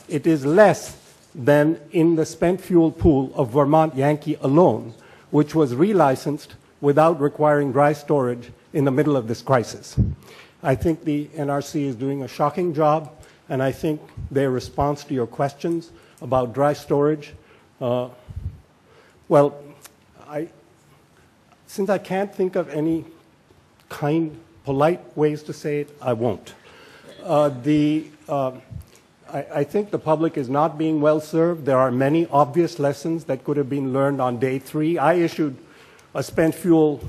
it is less than in the spent fuel pool of Vermont Yankee alone, which was relicensed without requiring dry storage in the middle of this crisis. I think the NRC is doing a shocking job, and I think their response to your questions about dry storage, uh, well, I, since I can't think of any kind, polite ways to say it, I won't. Uh, the, uh, I, I think the public is not being well served. There are many obvious lessons that could have been learned on day three. I issued a spent fuel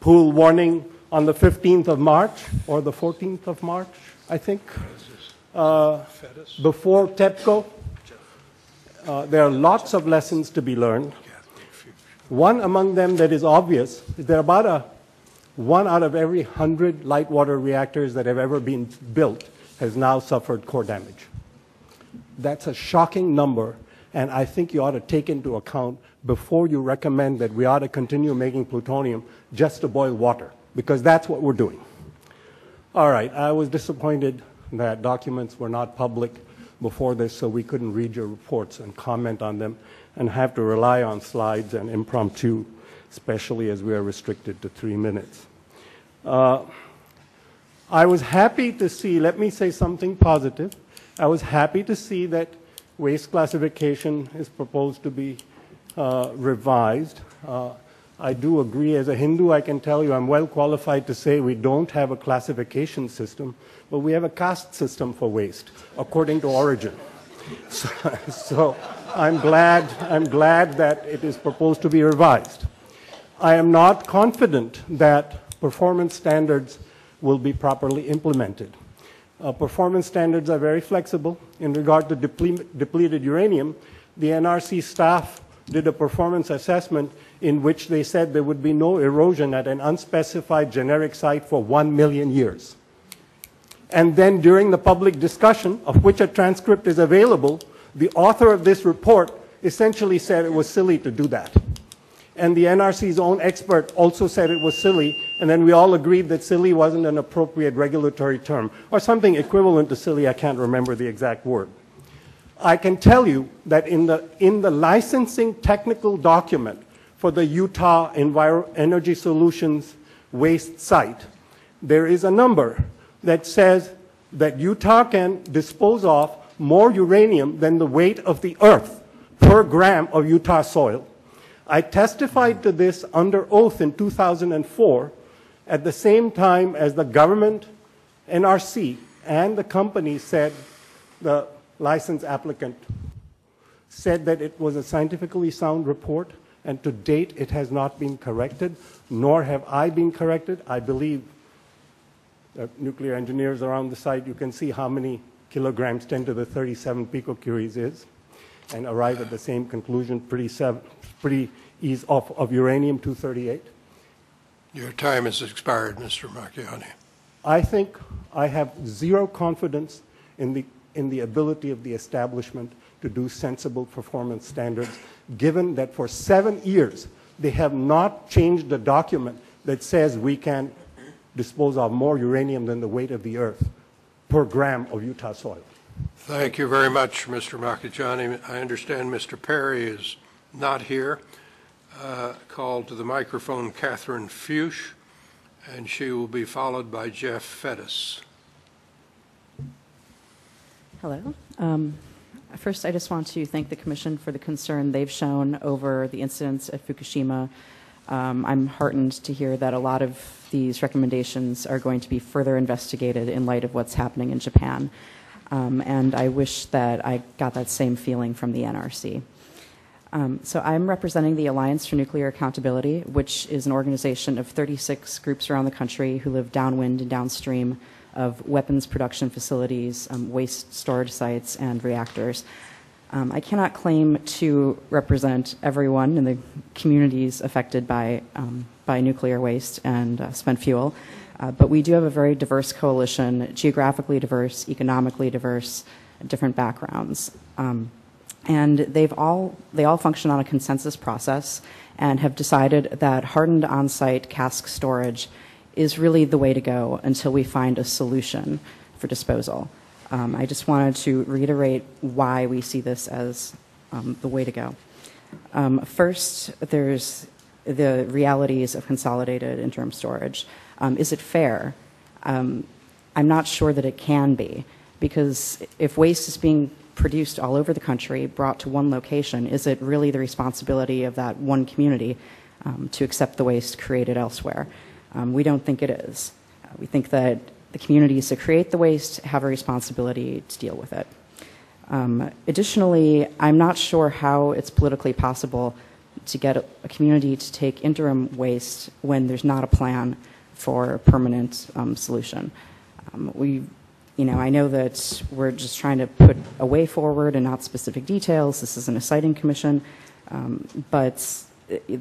pool warning on the 15th of March or the 14th of March, I think, uh, before TEPCO. Uh, there are lots of lessons to be learned. One among them that is obvious is that about a one out of every 100 light water reactors that have ever been built has now suffered core damage. That's a shocking number, and I think you ought to take into account before you recommend that we ought to continue making plutonium just to boil water, because that's what we're doing. All right, I was disappointed that documents were not public before this, so we couldn't read your reports and comment on them, and have to rely on slides and impromptu, especially as we are restricted to three minutes. Uh, I was happy to see, let me say something positive. I was happy to see that waste classification is proposed to be uh, revised. Uh, I do agree, as a Hindu, I can tell you I'm well qualified to say we don't have a classification system, but we have a caste system for waste, according to origin. So, so I'm, glad, I'm glad that it is proposed to be revised. I am not confident that performance standards will be properly implemented. Uh, performance standards are very flexible. In regard to deple depleted uranium, the NRC staff did a performance assessment in which they said there would be no erosion at an unspecified generic site for one million years. And then during the public discussion, of which a transcript is available, the author of this report essentially said it was silly to do that. And the NRC's own expert also said it was silly, and then we all agreed that silly wasn't an appropriate regulatory term, or something equivalent to silly, I can't remember the exact word. I can tell you that in the, in the licensing technical document for the Utah Enviro Energy Solutions waste site, there is a number that says that Utah can dispose of more uranium than the weight of the earth per gram of Utah soil. I testified to this under oath in 2004 at the same time as the government, NRC, and the company said, the license applicant said that it was a scientifically sound report, and to date it has not been corrected, nor have I been corrected. I believe uh, nuclear engineers around the site, you can see how many kilograms 10 to the 37 picocuries is, and arrive at the same conclusion pretty, pretty ease of, of uranium-238. Your time has expired, Mr. Makhijani. I think I have zero confidence in the, in the ability of the establishment to do sensible performance standards, given that for seven years they have not changed the document that says we can dispose of more uranium than the weight of the earth per gram of Utah soil. Thank you very much, Mr. Makhijani. I understand Mr. Perry is not here. Uh, call to the microphone Catherine Fuchs, and she will be followed by Jeff Fettus. Hello. Um, first, I just want to thank the Commission for the concern they've shown over the incidents at Fukushima. Um, I'm heartened to hear that a lot of these recommendations are going to be further investigated in light of what's happening in Japan. Um, and I wish that I got that same feeling from the NRC. Um, so I'm representing the Alliance for Nuclear Accountability, which is an organization of 36 groups around the country who live downwind and downstream of weapons production facilities, um, waste storage sites, and reactors. Um, I cannot claim to represent everyone in the communities affected by, um, by nuclear waste and uh, spent fuel, uh, but we do have a very diverse coalition, geographically diverse, economically diverse, different backgrounds. Um, and they've all, they all function on a consensus process and have decided that hardened on-site cask storage is really the way to go until we find a solution for disposal. Um, I just wanted to reiterate why we see this as um, the way to go. Um, first, there's the realities of consolidated interim storage. Um, is it fair? Um, I'm not sure that it can be, because if waste is being produced all over the country, brought to one location, is it really the responsibility of that one community um, to accept the waste created elsewhere? Um, we don't think it is. Uh, we think that the communities that create the waste have a responsibility to deal with it. Um, additionally, I'm not sure how it's politically possible to get a, a, community to take interim waste when there's not a plan for a permanent um, solution. Um, we, you know, I know that we're just trying to put a way forward and not specific details. This isn't a siting commission, um, but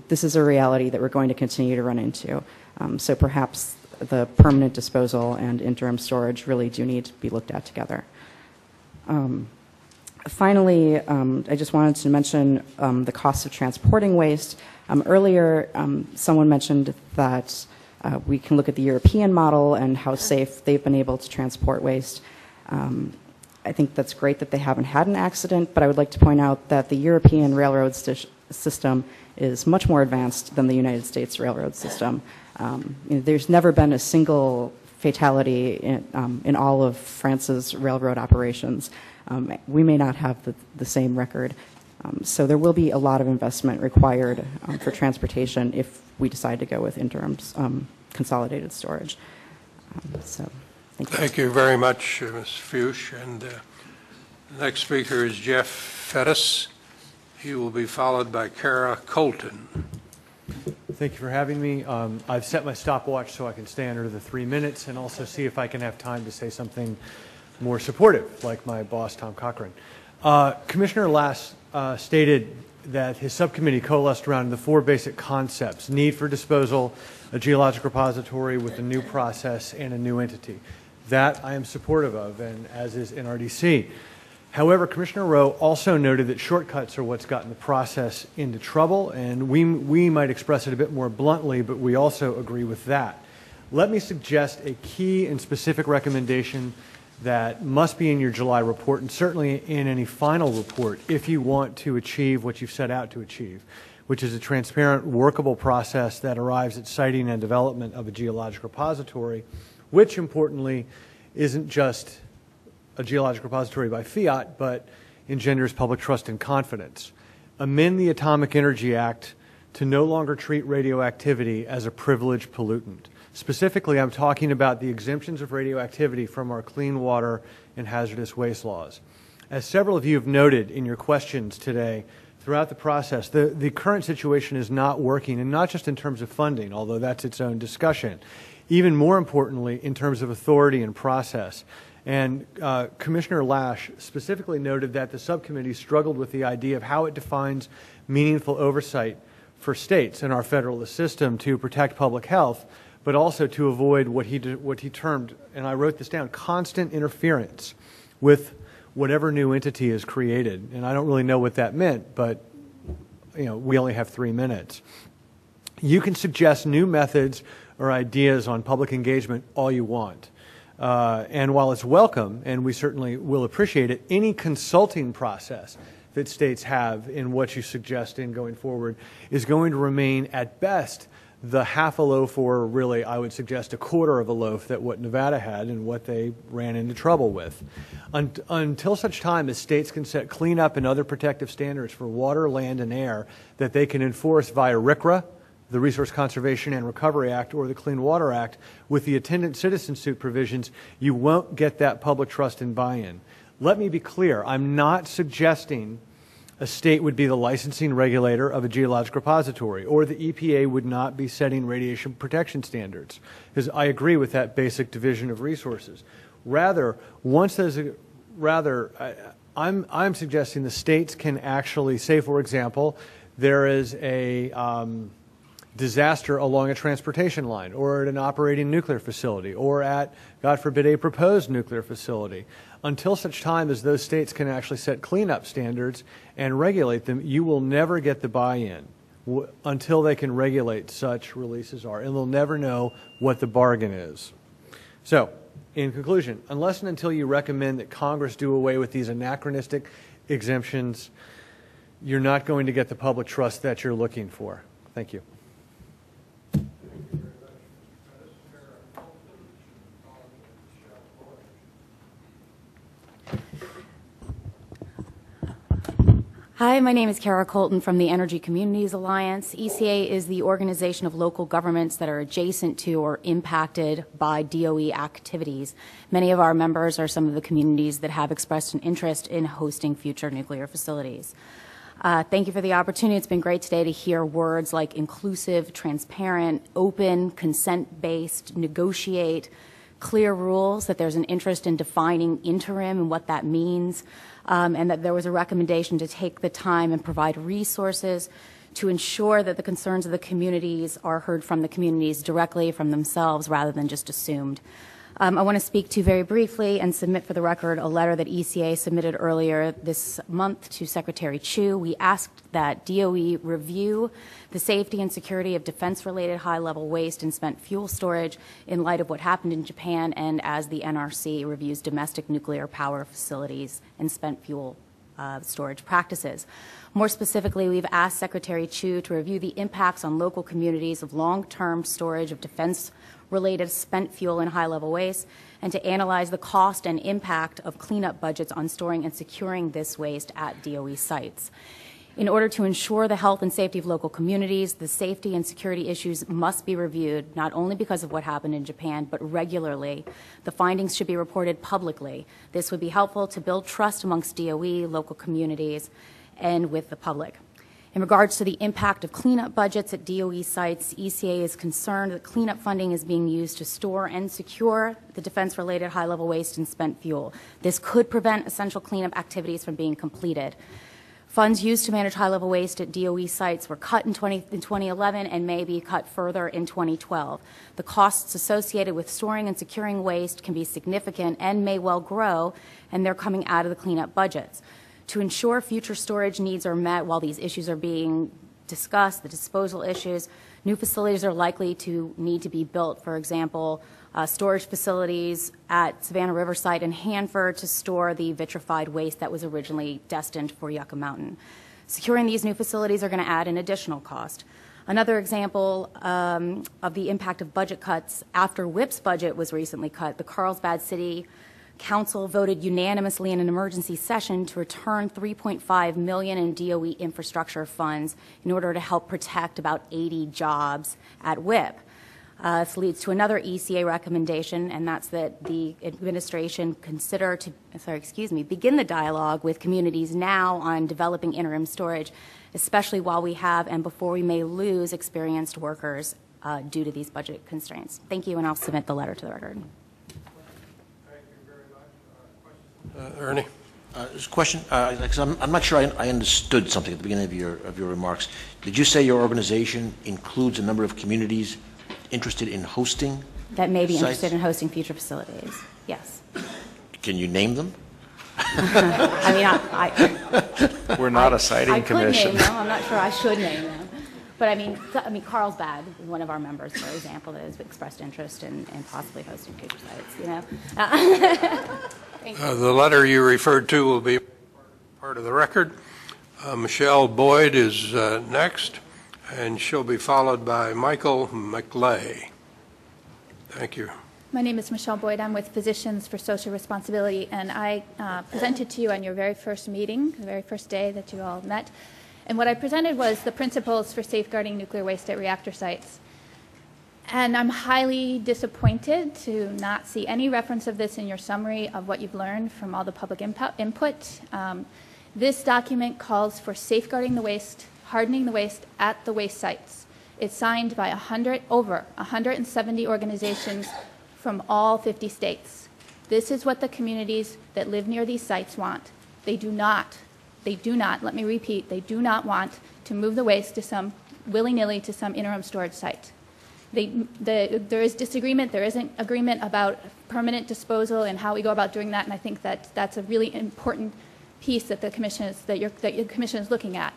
this is a reality that we're going to continue to run into. Um, so perhaps the permanent disposal and interim storage really do need to be looked at together. Um, finally, um, I just wanted to mention um, the cost of transporting waste. Um, earlier, um, someone mentioned that uh, we can look at the European model and how safe they've been able to transport waste. I think that's great that they haven't had an accident, but I would like to point out that the European railroad system is much more advanced than the United States railroad system. Um, you know, there's never been a single fatality in, um, in all of France's railroad operations. Um, we may not have the, the same record. Um, so there will be a lot of investment required um, for transportation if we decide to go with interim um, consolidated storage. so thank you. Thank you very much, uh, Ms. Fuchs. And uh, the next speaker is Jeff Fettus. He will be followed by Kara Colton. Thank you for having me. Um, I've set my stopwatch so I can stay under the three minutes and also see if I can have time to say something more supportive, like my boss, Tom Cochran. Uh, Commissioner Lash uh, stated that his subcommittee coalesced around the four basic concepts, need for disposal, a geologic repository with a new process, and a new entity. That I am supportive of, and as is NRDC. However, Commissioner Rowe also noted that shortcuts are what's gotten the process into trouble, and we, we might express it a bit more bluntly, but we also agree with that. Let me suggest a key and specific recommendation that must be in your July report, and certainly in any final report, if you want to achieve what you've set out to achieve, which is a transparent, workable process that arrives at siting and development of a geologic repository, which importantly isn't just a geologic repository by fiat, but engenders public trust and confidence. Amend the Atomic Energy Act to no longer treat radioactivity as a privileged pollutant. Specifically, I'm talking about the exemptions of radioactivity from our clean water and hazardous waste laws. As several of you have noted in your questions today, throughout the process, the, the current situation is not working, and not just in terms of funding, although that's its own discussion. Even more importantly, in terms of authority and process. And uh, Commissioner Lash specifically noted that the subcommittee struggled with the idea of how it defines meaningful oversight for states in our federalist system to protect public health, but also to avoid what he, what he termed, and I wrote this down, constant interference with whatever new entity is created. And I don't really know what that meant, but you know, we only have three minutes. You can suggest new methods or ideas on public engagement all you want. Uh, and while it's welcome, and we certainly will appreciate it, any consulting process that states have in what you suggest in going forward is going to remain at best the half a loaf or really I would suggest a quarter of a loaf that what Nevada had and what they ran into trouble with. Un until such time as states can set cleanup and other protective standards for water, land, and air that they can enforce via RCRA, the Resource Conservation and Recovery Act or the Clean Water Act with the attendant citizen suit provisions, you won't get that public trust and buy-in. Let me be clear, I'm not suggesting a state would be the licensing regulator of a geologic repository, or the EPA would not be setting radiation protection standards, because I agree with that basic division of resources. Rather, once there's a, rather, I, I'm, I'm suggesting the states can actually say, for example, there is a um, disaster along a transportation line, or at an operating nuclear facility, or at, God forbid, a proposed nuclear facility until such time as those states can actually set cleanup standards and regulate them, you will never get the buy-in w- until they can regulate such releases are, and they'll never know what the bargain is. So, in conclusion, unless and until you recommend that Congress do away with these anachronistic exemptions, you're not going to get the public trust that you're looking for. Thank you. Hi, my name is Kara Colton from the Energy Communities Alliance. ECA is the organization of local governments that are adjacent to or impacted by DOE activities. Many of our members are some of the communities that have expressed an interest in hosting future nuclear facilities. Uh, thank you for the opportunity. It's been great today to hear words like inclusive, transparent, open, consent based, negotiate, clear rules, that there's an interest in defining interim and what that means um, and that there was a recommendation to take the time and provide resources to ensure that the concerns of the communities are heard from the communities directly from themselves rather than just assumed. Um, I want to speak to very briefly and submit for the record a letter that ECA submitted earlier this month to Secretary Chu. We asked that DOE review the safety and security of defense related high level waste and spent fuel storage in light of what happened in Japan and as the NRC reviews domestic nuclear power facilities and spent fuel uh, storage practices. More specifically, we've asked Secretary Chu to review the impacts on local communities of long term storage of defense related spent fuel and high level waste, and to analyze the cost and impact of cleanup budgets on storing and securing this waste at DOE sites. In order to ensure the health and safety of local communities, the safety and security issues must be reviewed not only because of what happened in Japan, but regularly. The findings should be reported publicly. This would be helpful to build trust amongst DOE, local communities, and with the public. In regards to the impact of cleanup budgets at DOE sites, ECA is concerned that cleanup funding is being used to store and secure the defense related high level waste and spent fuel. This could prevent essential cleanup activities from being completed. Funds used to manage high level waste at DOE sites were cut in, 20, in 2011 and may be cut further in 2012. The costs associated with storing and securing waste can be significant and may well grow, and they're coming out of the cleanup budgets. To ensure future storage needs are met while these issues are being discussed, the disposal issues, new facilities are likely to need to be built. For example, uh, storage facilities at Savannah River Site and Hanford to store the vitrified waste that was originally destined for Yucca Mountain. Securing these new facilities are going to add an additional cost. Another example um, of the impact of budget cuts after WIPP's budget was recently cut, the Carlsbad City Council voted unanimously in an emergency session to return 3.5 million in DOE infrastructure funds in order to help protect about 80 jobs at WIPP. Uh, this leads to another ECA recommendation, and that's that the administration consider to, sorry, excuse me, begin the dialogue with communities now on developing interim storage, especially while we have and before we may lose experienced workers uh, due to these budget constraints. Thank you, and I'll submit the letter to the record. Uh, Ernie? Uh, Just a question, uh, 'cause I'm I'm not sure I I understood something at the beginning of your of your remarks. Did you say your organization includes a number of communities interested in hosting? That may be sites? interested in hosting future facilities. Yes. Can you name them? I mean, I, I, We're not I- a siting I could commission. name them. I'm not sure I should name them. But I mean, I mean, Carlsbad is one of our members, for example, that has expressed interest in, in possibly hosting future sites, you know? Thank you. Uh, The letter you referred to will be part of the record. Uh, Michelle Boyd is uh, next, and she'll be followed by Michael McLay. Thank you. My name is Michelle Boyd. I'm with Physicians for Social Responsibility, and I uh, presented to you on your very first meeting, the very first day that you all met, And what I presented was the principles for safeguarding nuclear waste at reactor sites. And I'm highly disappointed to not see any reference of this in your summary of what you've learned from all the public input. Um, this document calls for safeguarding the waste, hardening the waste at the waste sites. It's signed by 100, over 170 organizations from all 50 states. This is what the communities that live near these sites want. They do not, they do not, let me repeat, they do not want to move the waste to some willy-nilly to some interim storage site. They, the, there is disagreement, there isn't agreement about permanent disposal and how we go about doing that, and I think that that's a really important piece that the commission is, that, your, that your commission is looking at.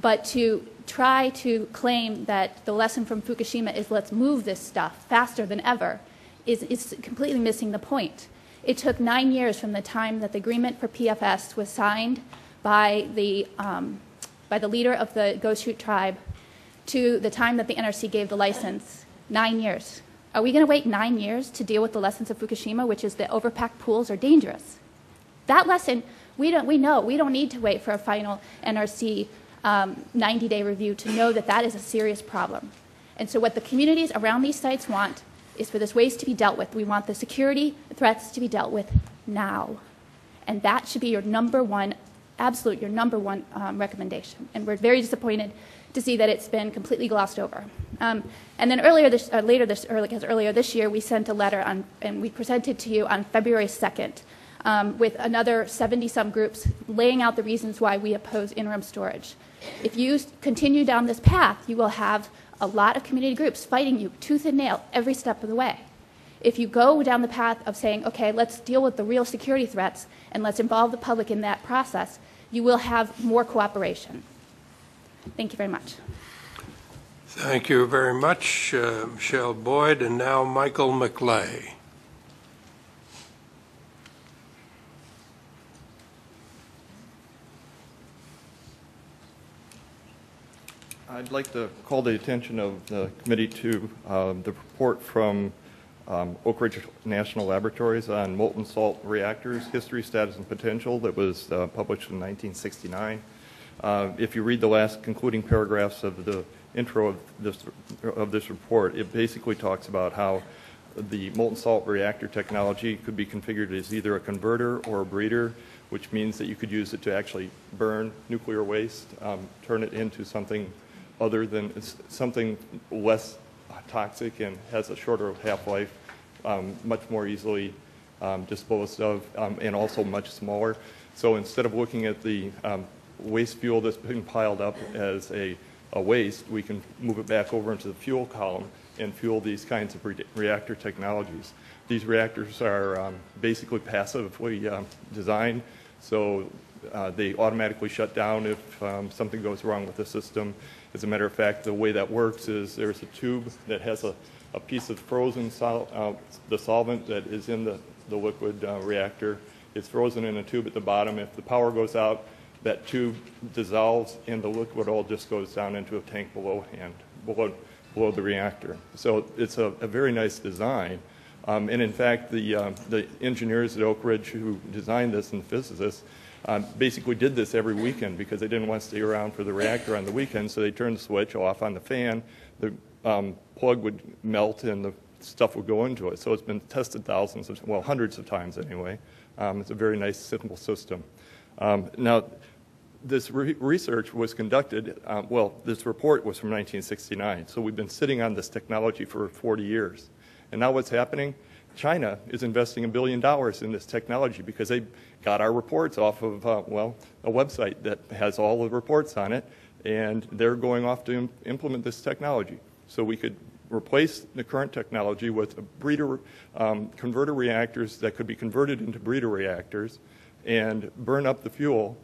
But to try to claim that the lesson from Fukushima is let's move this stuff faster than ever is, is completely missing the point. It took nine years from the time that the agreement for PFS was signed by the, um, by the leader of the Goshute tribe to the time that the NRC gave the license Nine years. Are we going to wait nine years to deal with the lessons of Fukushima, which is that overpacked pools are dangerous? That lesson, we, don't, we know. We don't need to wait for a final NRC 90-day um, review to know that that is a serious problem. And so what the communities around these sites want is for this waste to be dealt with. We want the security threats to be dealt with now. And that should be your number one, absolute, your number one um, recommendation. And we're very disappointed to see that it's been completely glossed over. Um, and then earlier this, uh, later this, early, earlier this year, we sent a letter on, and we presented to you on February 2nd um, with another 70 some groups laying out the reasons why we oppose interim storage. If you continue down this path, you will have a lot of community groups fighting you tooth and nail every step of the way. If you go down the path of saying, okay, let's deal with the real security threats and let's involve the public in that process, you will have more cooperation. Thank you very much. Thank you very much, uh, Michelle Boyd, and now Michael McLay. I'd like to call the attention of the committee to um, the report from um, Oak Ridge National Laboratories on molten salt reactors, history, status, and potential that was uh, published in 1969. Uh, if you read the last concluding paragraphs of the intro of this, of this report, it basically talks about how the molten salt reactor technology could be configured as either a converter or a breeder, which means that you could use it to actually burn nuclear waste, um, turn it into something other than something less toxic and has a shorter half-life, um, much more easily um, disposed of, um, and also much smaller. So instead of looking at the um, waste fuel that's been piled up as a, a, waste, we can move it back over into the fuel column and fuel these kinds of re reactor technologies. These reactors are um, basically passively um, designed, so uh, they automatically shut down if um, something goes wrong with the system. As a matter of fact, the way that works is there's a tube that has a, a piece of frozen sol uh, the solvent that is in the, the liquid uh, reactor. It's frozen in a tube at the bottom. If the power goes out, that tube dissolves and the liquid all just goes down into a tank below hand, below, below the reactor. So it's a, a very nice design. Um, and in fact, the, uh, the engineers at Oak Ridge who designed this and the physicists um, basically did this every weekend because they didn't want to stay around for the reactor on the weekend, so they turned the switch off on the fan, the um, plug would melt and the stuff would go into it. So it's been tested thousands of, well, hundreds of times anyway. Um, it's a very nice, simple system. Um, now, this re research was conducted, um, well, this report was from 1969, so we've been sitting on this technology for 40 years. And now what's happening? China is investing a billion dollars in this technology because they got our reports off of, uh, well, a website that has all the reports on it, and they're going off to Im implement this technology. So we could replace the current technology with breeder um, converter reactors that could be converted into breeder reactors and burn up the fuel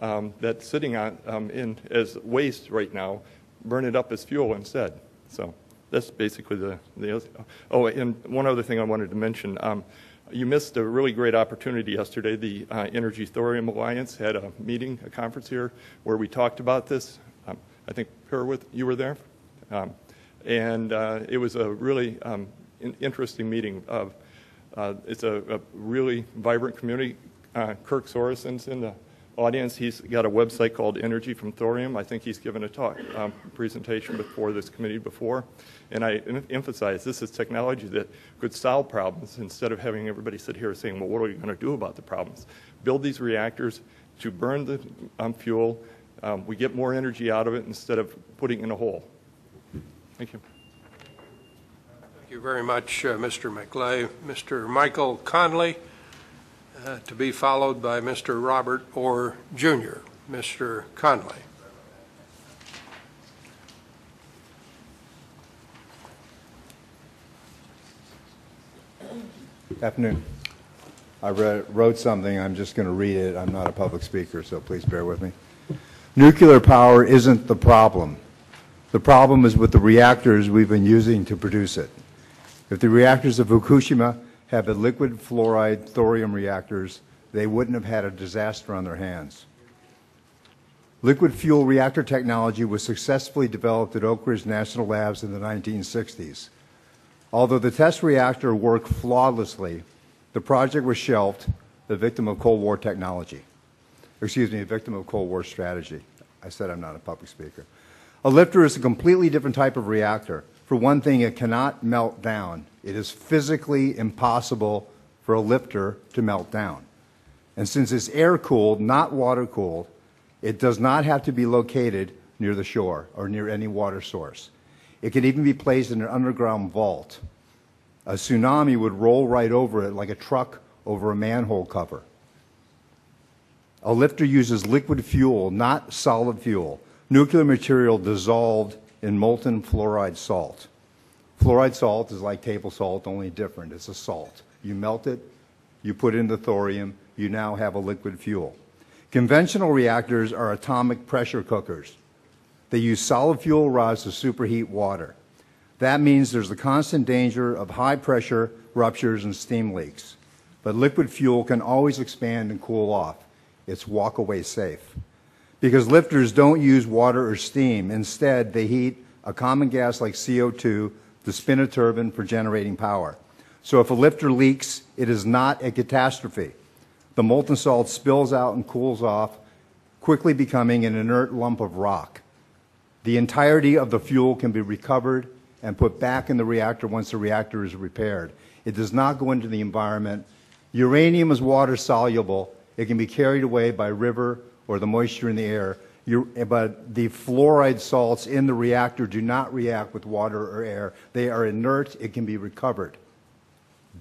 um, that's sitting on, um, in as waste right now, burn it up as fuel instead. So that's basically the, the oh, and one other thing I wanted to mention. Um, you missed a really great opportunity yesterday. The uh, Energy Thorium Alliance had a meeting, a conference here, where we talked about this. Um, I think, Perwith, you were there? Um, and uh, it was a really um, in interesting meeting. Of, uh, it's a, a, really vibrant community. Uh, Kirk Sorensen's in the audience, he's got a website called Energy from Thorium. I think he's given a talk, um, presentation before this committee before. And I em- emphasize this is technology that could solve problems instead of having everybody sit here saying, well, what are we going to do about the problems? Build these reactors to burn the um, fuel. Um, we get more energy out of it instead of putting in a hole. Thank you. Thank you very much, uh, Mr. McLay. Mr. Michael Conley, uh, to be followed by Mr. Robert Orr Jr. Mr. Conley. Afternoon. I read, wrote something, I'm just going to read it. I'm not a public speaker, so please bear with me. Nuclear power isn't the problem. The problem is with the reactors we've been using to produce it. If the reactors of Fukushima had been liquid fluoride thorium reactors, they wouldn't have had a disaster on their hands. Liquid fuel reactor technology was successfully developed at Oak Ridge National Labs in the 1960s. Although the test reactor worked flawlessly, the project was shelved, the victim of Cold War technology. Excuse me, a victim of Cold War strategy. I said I'm not a public speaker. A LFTR is a completely different type of reactor. For one thing, it cannot melt down. It is physically impossible for a LFTR to melt down. And since it's air cooled, not water cooled, it does not have to be located near the shore or near any water source. It can even be placed in an underground vault. A tsunami would roll right over it like a truck over a manhole cover. A LFTR uses liquid fuel, not solid fuel, nuclear material dissolved in molten fluoride salt. Fluoride salt is like table salt, only different. It's a salt. You melt it, you put in the thorium, you now have a liquid fuel. Conventional reactors are atomic pressure cookers. They use solid fuel rods to superheat water. That means there's the constant danger of high pressure ruptures and steam leaks. But liquid fuel can always expand and cool off. It's walk away safe. Because LFTRs don't use water or steam. Instead, they heat a common gas like CO2 to spin a turbine for generating power. So if a LFTR leaks, it is not a catastrophe. The molten salt spills out and cools off, quickly becoming an inert lump of rock. The entirety of the fuel can be recovered and put back in the reactor once the reactor is repaired. It does not go into the environment. Uranium is water soluble. It can be carried away by river or the moisture in the air. but the fluoride salts in the reactor do not react with water or air. They are inert. It can be recovered.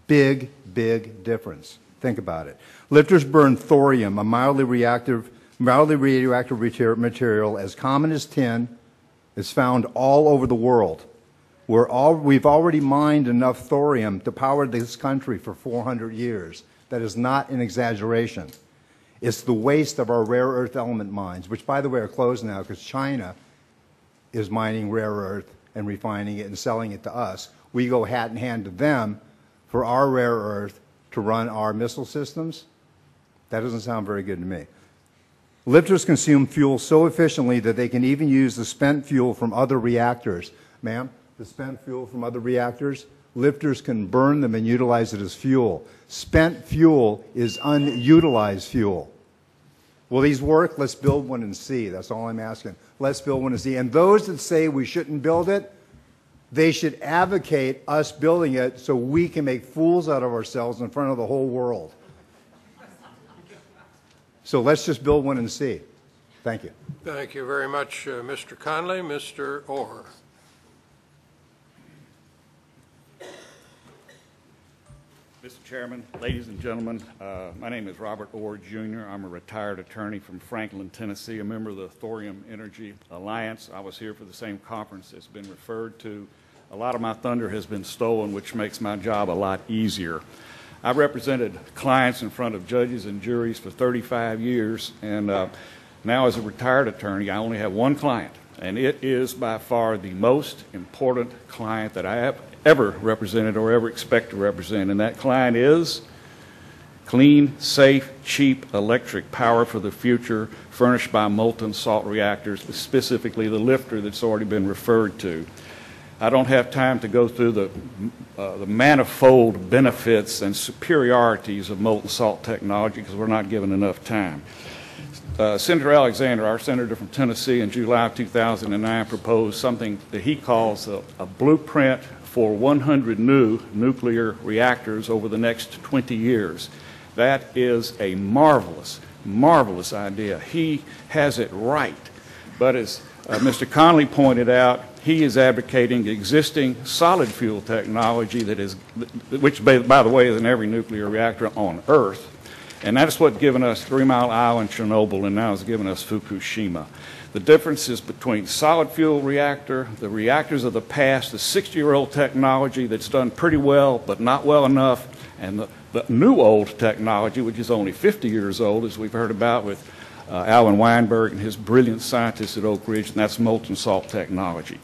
Big, big difference. Think about it. LFTRs burn thorium, a mildly reactive, mildly radioactive material as common as tin. It's found all over the world. We're all, we've already mined enough thorium to power this country for 400 years. That is not an exaggeration. It's the waste of our rare earth element mines, which, by the way, are closed now because China is mining rare earth and refining it and selling it to us. We go hat in hand to them for our rare earth to run our missile systems. That doesn't sound very good to me. LFTRs consume fuel so efficiently that they can even use the spent fuel from other reactors. Ma'am, the spent fuel from other reactors, LFTRs can burn them and utilize it as fuel. Spent fuel is unutilized fuel. Will these work? Let's build one and see. That's all I'm asking. Let's build one and see. And those that say we shouldn't build it, they should advocate us building it so we can make fools out of ourselves in front of the whole world. So let's just build one and see. Thank you. Thank you very much, uh, Mr. Conley. Mr. Orr. Mr. Chairman, ladies and gentlemen, uh, my name is Robert Orr Jr. I'm a retired attorney from Franklin, Tennessee, a member of the Thorium Energy Alliance. I was here for the same conference that's been referred to. A lot of my thunder has been stolen, which makes my job a lot easier. I represented clients in front of judges and juries for 35 years, and uh, now as a retired attorney, I only have one client, and it is by far the most important client that I have ever represented or ever expect to represent, and that client is clean, safe, cheap electric power for the future furnished by molten salt reactors, specifically the LFTR that's already been referred to. I don't have time to go through the, uh, the manifold benefits and superiorities of molten salt technology because we're not given enough time. uh, Senator Alexander, our senator from Tennessee, in July of 2009 proposed something that he calls a, a blueprint for 100 new nuclear reactors over the next 20 years. That is a marvelous, marvelous idea. He has it right. But as uh, Mr. Conley pointed out, he is advocating existing solid fuel technology that is, which by, by the way is in every nuclear reactor on Earth. And that's what given us Three Mile Island, Chernobyl, and now has given us Fukushima. The differences between solid fuel reactor, the reactors of the past, the 60-year-old technology that's done pretty well but not well enough, and the, the new old technology, which is only 50 years old, as we've heard about with uh, Alvin Weinberg and his brilliant scientists at Oak Ridge, and that's molten salt technology.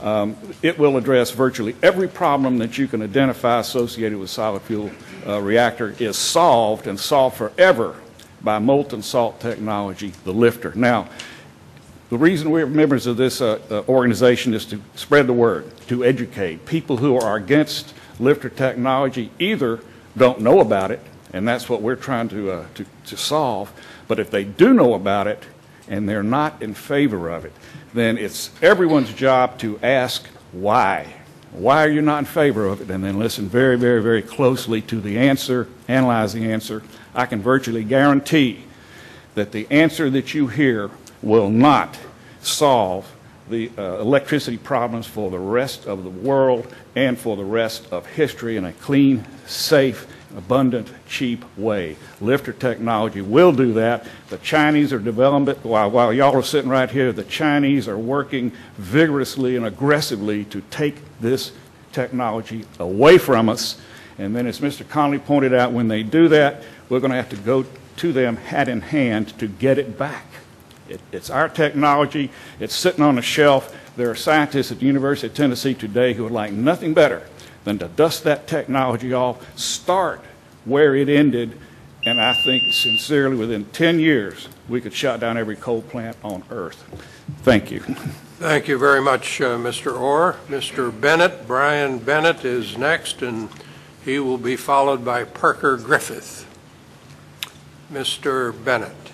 Um, it will address virtually every problem that you can identify associated with solid fuel uh, reactor is solved and solved forever by molten salt technology, the LFTR. Now, the reason we're members of this uh, uh, organization is to spread the word, to educate. People who are against LFTR technology either don't know about it, and that's what we're trying to, uh, to, to solve, but if they do know about it and they're not in favor of it, then it's everyone's job to ask why. Why are you not in favor of it? And then listen very, very, very closely to the answer, analyze the answer. I can virtually guarantee that the answer that you hear will not solve the uh, electricity problems for the rest of the world and for the rest of history in a clean, safe, abundant, cheap way. LFTR technology will do that. The Chinese are developing it. While, while y'all are sitting right here, the Chinese are working vigorously and aggressively to take this technology away from us. And then, as Mr. Conley pointed out, when they do that, we're going to have to go to them hat in hand to get it back. It, it's our technology. It's sitting on a shelf. There are scientists at the University of Tennessee today who would like nothing better than to dust that technology off, start where it ended, and I think sincerely within 10 years we could shut down every coal plant on Earth. Thank you. Thank you very much, uh, Mr. Orr. Mr. Bennett, Brian Bennett is next, and he will be followed by Parker Griffith. Mr. Bennett.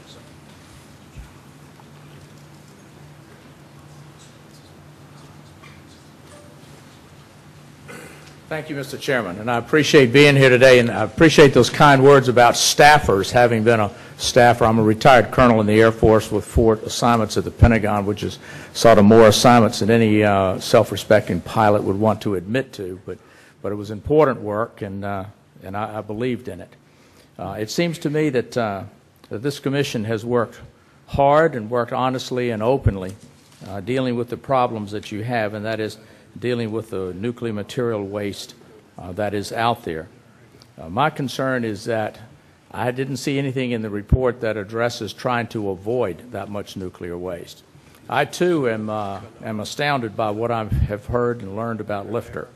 Thank you, Mr. Chairman, and I appreciate being here today, and I appreciate those kind words about staffers, having been a staffer. I'm a retired colonel in the Air Force with four assignments at the Pentagon, which is sort of more assignments than any uh, self-respecting pilot would want to admit to, but, but it was important work, and, uh, and I, I, believed in it. Uh, it seems to me that, uh, that this commission has worked hard and worked honestly and openly uh, dealing with the problems that you have, and that is dealing with the nuclear material waste uh, that is out there. Uh, my concern is that I didn't see anything in the report that addresses trying to avoid that much nuclear waste. I too am, uh, am astounded by what I have heard and learned about LFTR,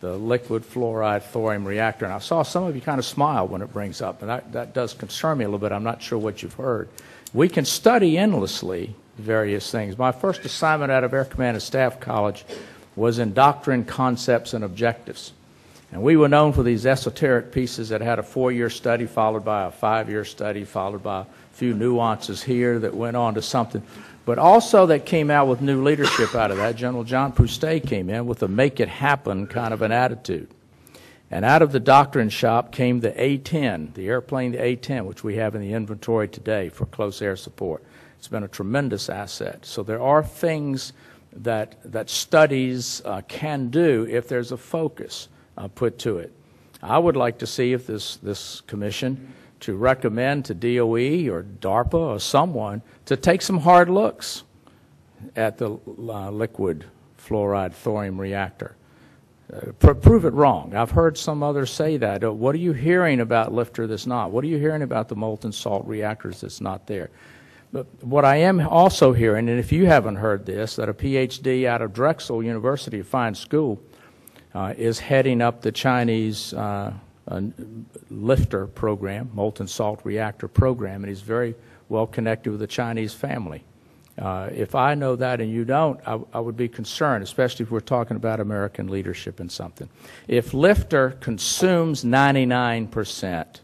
the liquid fluoride thorium reactor. And I saw some of you kind of smile when it brings up, and that, that does concern me a little bit. I'm not sure what you've heard. We can study endlessly various things. My first assignment out of Air Command and Staff College was in doctrine, concepts, and objectives. And we were known for these esoteric pieces that had a four-year study followed by a five-year study followed by a few nuances here that went on to something. But also that came out with new leadership out of that. General John Prouste came in with a make it happen kind of an attitude. And out of the doctrine shop came the A-10, the airplane, the A-10, which we have in the inventory today for close air support. It's been a tremendous asset. So there are things that, that studies uh, can do if there's a focus uh, put to it. I would like to see if this, this commission to recommend to DOE or DARPA or someone to take some hard looks at the uh, liquid fluoride thorium reactor. Uh, pr prove it wrong. I've heard some others say that. Uh, what are you hearing about LFTR that's not? What are you hearing about the molten salt reactors that's not there? But what I am also hearing, and if you haven't heard this, that a PhD out of Drexel University, a fine school, uh, is heading up the Chinese uh, uh, LFTR program, molten salt reactor program, and he's very well connected with the Chinese family. Uh, if I know that and you don't, I, I, would be concerned, especially if we're talking about American leadership in something. If LFTR consumes 99%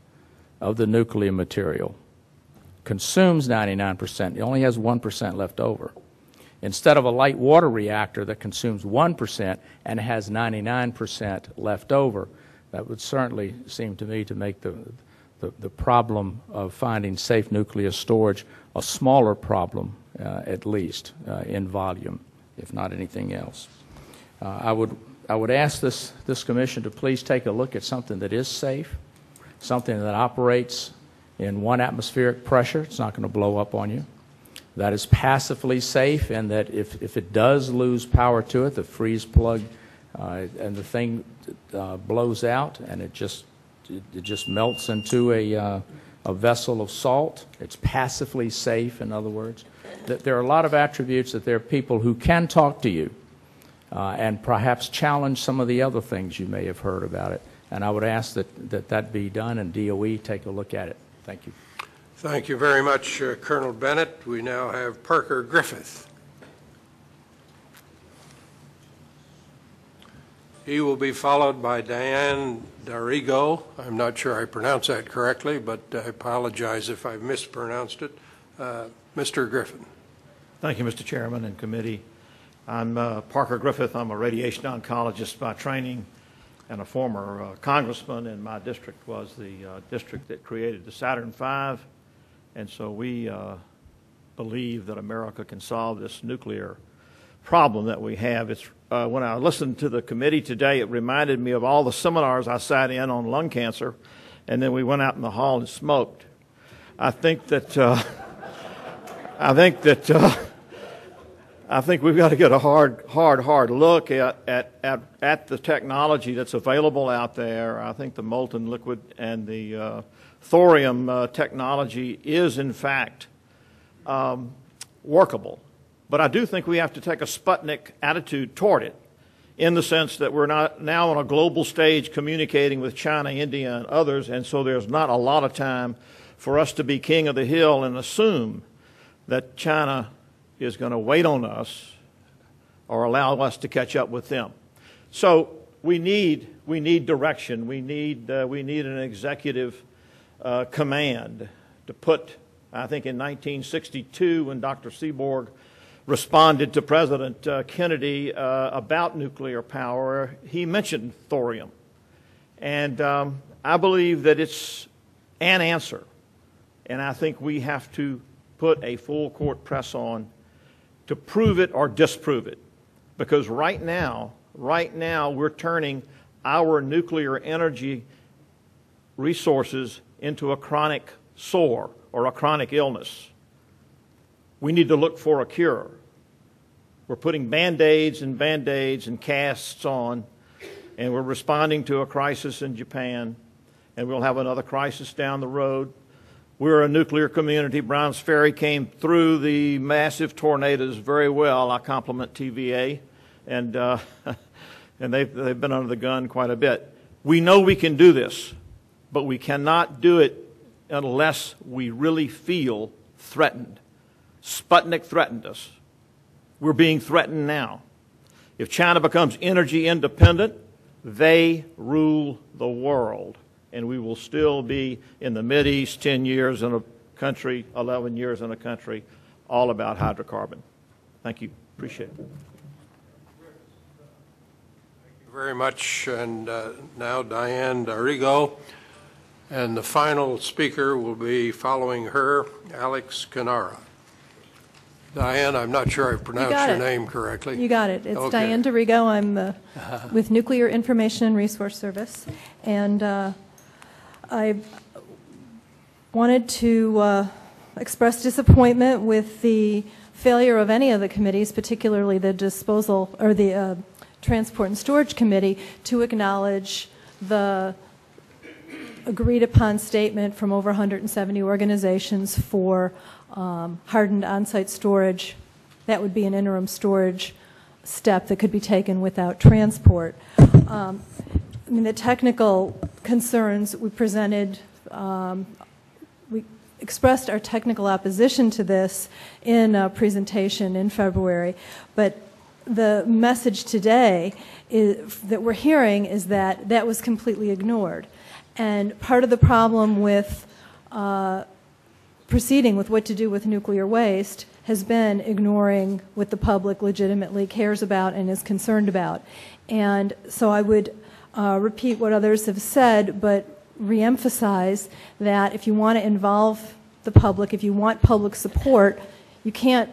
of the nuclear material, consumes 99%, it only has 1% left over. Instead of a light water reactor that consumes 1% and has 99% left over, that would certainly seem to me to make the, the, the problem of finding safe nuclear storage a smaller problem, uh, at least uh, in volume, if not anything else. Uh, I would I would ask this this commission to please take a look at something that is safe, something that operates in one atmospheric pressure. It's not going to blow up on you. That is passively safe, and that if, if it does lose power to it, the freeze plug uh, and the thing uh, blows out, and it just it, it just melts into a uh, a vessel of salt. It's passively safe, in other words. That there are a lot of attributes that there are people who can talk to you uh, and perhaps challenge some of the other things you may have heard about it. And I would ask that that, that be done and DOE take a look at it. Thank you. Thank you very much, uh, Colonel Bennett. We now have Parker Griffith. He will be followed by Diane D'Arrigo. I'm not sure I pronounced that correctly, but I apologize if I mispronounced it. Uh, Mr. Griffin. Thank you, Mr. Chairman and committee. I'm uh, Parker Griffith. I'm a radiation oncologist by training and a former uh, congressman, in my district was the uh, district that created the Saturn V. And so we uh, believe that America can solve this nuclear problem that we have. It's, uh, when I listened to the committee today, it reminded me of all the seminars I sat in on lung cancer, and then we went out in the hall and smoked. I think that uh, I think that uh, I think we've got to get a hard, hard, hard look at, at, at, at the technology that's available out there. I think the molten liquid and the uh, thorium uh, technology is, in fact, um, workable. But I do think we have to take a Sputnik attitude toward it in the sense that we're not now on a global stage communicating with China, India, and others, and so there's not a lot of time for us to be king of the hill and assume that China is going to wait on us or allow us to catch up with them. So we need, we need direction. We need, uh, we need an executive uh, command to put, I think in 1962 when Dr. Seaborg responded to President uh, Kennedy uh, about nuclear power, he mentioned thorium. And um, I believe that it's an answer. And I think we have to put a full court press on to prove it or disprove it. Because right now, right now, we're turning our nuclear energy resources into a chronic sore or a chronic illness. We need to look for a cure. We're putting band aids and band aids and casts on, and we're responding to a crisis in Japan, and we'll have another crisis down the road. We're a nuclear community. Browns Ferry came through the massive tornadoes very well. I compliment TVA, and, uh, and they've, they've been under the gun quite a bit. We know we can do this, but we cannot do it unless we really feel threatened. Sputnik threatened us. We're being threatened now. If China becomes energy independent, they rule the world and we will still be in the East 10 years in a country, 11 years in a country, all about hydrocarbon. Thank you. Appreciate it. Thank you very much. And uh, now Diane D'Arrigo. And the final speaker will be following her, Alex Canara. Diane, I'm not sure I've pronounced you your it. name correctly. You got it. It's Okay. Diane D'Arrigo. I'm uh, with Nuclear Information and Resource Service. And uh, I wanted to uh, express disappointment with the failure of any of the committees, particularly the disposal or the uh, Transport and Storage Committee, to acknowledge the agreed upon statement from over 170 organizations for um, hardened on-site storage. That would be an interim storage step that could be taken without transport. Um, I mean, the technical concerns we presented, um, we expressed our technical opposition to this in a presentation in February, but the message today is, that we're hearing is that that was completely ignored. And part of the problem with uh, proceeding with what to do with nuclear waste has been ignoring what the public legitimately cares about and is concerned about. And so I would uh, repeat what others have said, but reemphasize that if you want to involve the public, if you want public support, you can't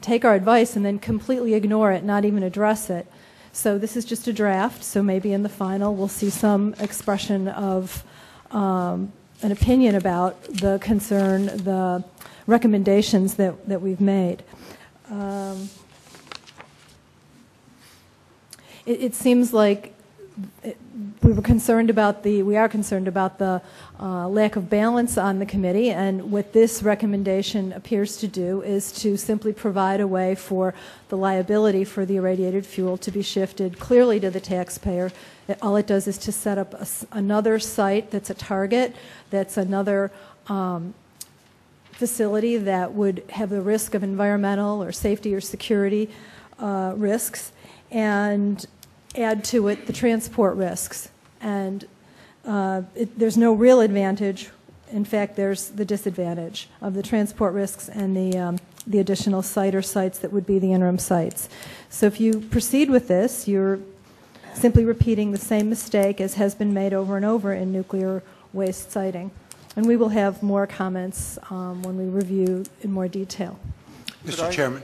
take our advice and then completely ignore it, not even address it. So this is just a draft, so maybe in the final we'll see some expression of um, an opinion about the concern, the recommendations that, that we've made. Um, it, it seems like we were concerned about the, we are concerned about the uh, lack of balance on the committee, and what this recommendation appears to do is to simply provide a way for the liability for the irradiated fuel to be shifted clearly to the taxpayer. All it does is to set up a another site that's a target, that's another um, facility that would have the risk of environmental or safety or security uh, risks, and add to it the transport risks. And uh, it, there's no real advantage. In fact, there's the disadvantage of the transport risks and the, um, the additional site or sites that would be the interim sites. So if you proceed with this, you're simply repeating the same mistake as has been made over and over in nuclear waste siting. And we will have more comments um, when we review in more detail. Mr. Chairman,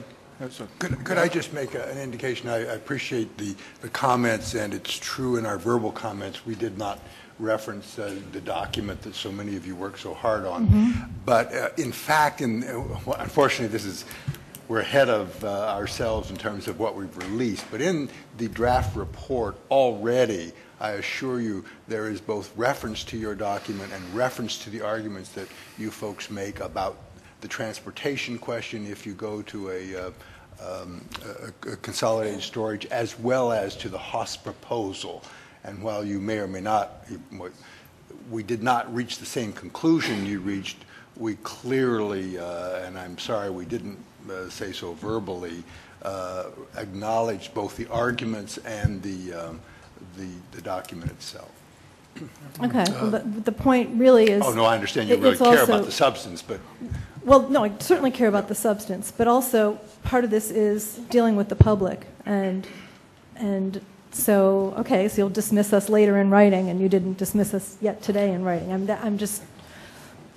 could, could I just make a- an indication? I I appreciate the, the comments, and it's true in our verbal comments, we did not reference uh, the document that so many of you worked so hard on. Mhm. But uh, in fact, and unfortunately, this is, we're ahead of uh, ourselves in terms of what we've released, but in the draft report already, I assure you, there is both reference to your document and reference to the arguments that you folks make about the transportation question if you go to a, uh, um, a- a consolidated storage, as well as to the HOSS proposal. And while you may or may not, we did not reach the same conclusion you reached, we clearly, uh, and I'm sorry we didn't uh, say so verbally, uh, acknowledged both the arguments and the, um, the the document itself. Okay, well, the, the point really is. Oh, no, I understand you really care also- about the substance, but Well, no, I certainly care about the substance, but also part of this is dealing with the public. And, and so, okay, so you'll dismiss us later in writing, and you didn't dismiss us yet today in writing. I'm, I'm just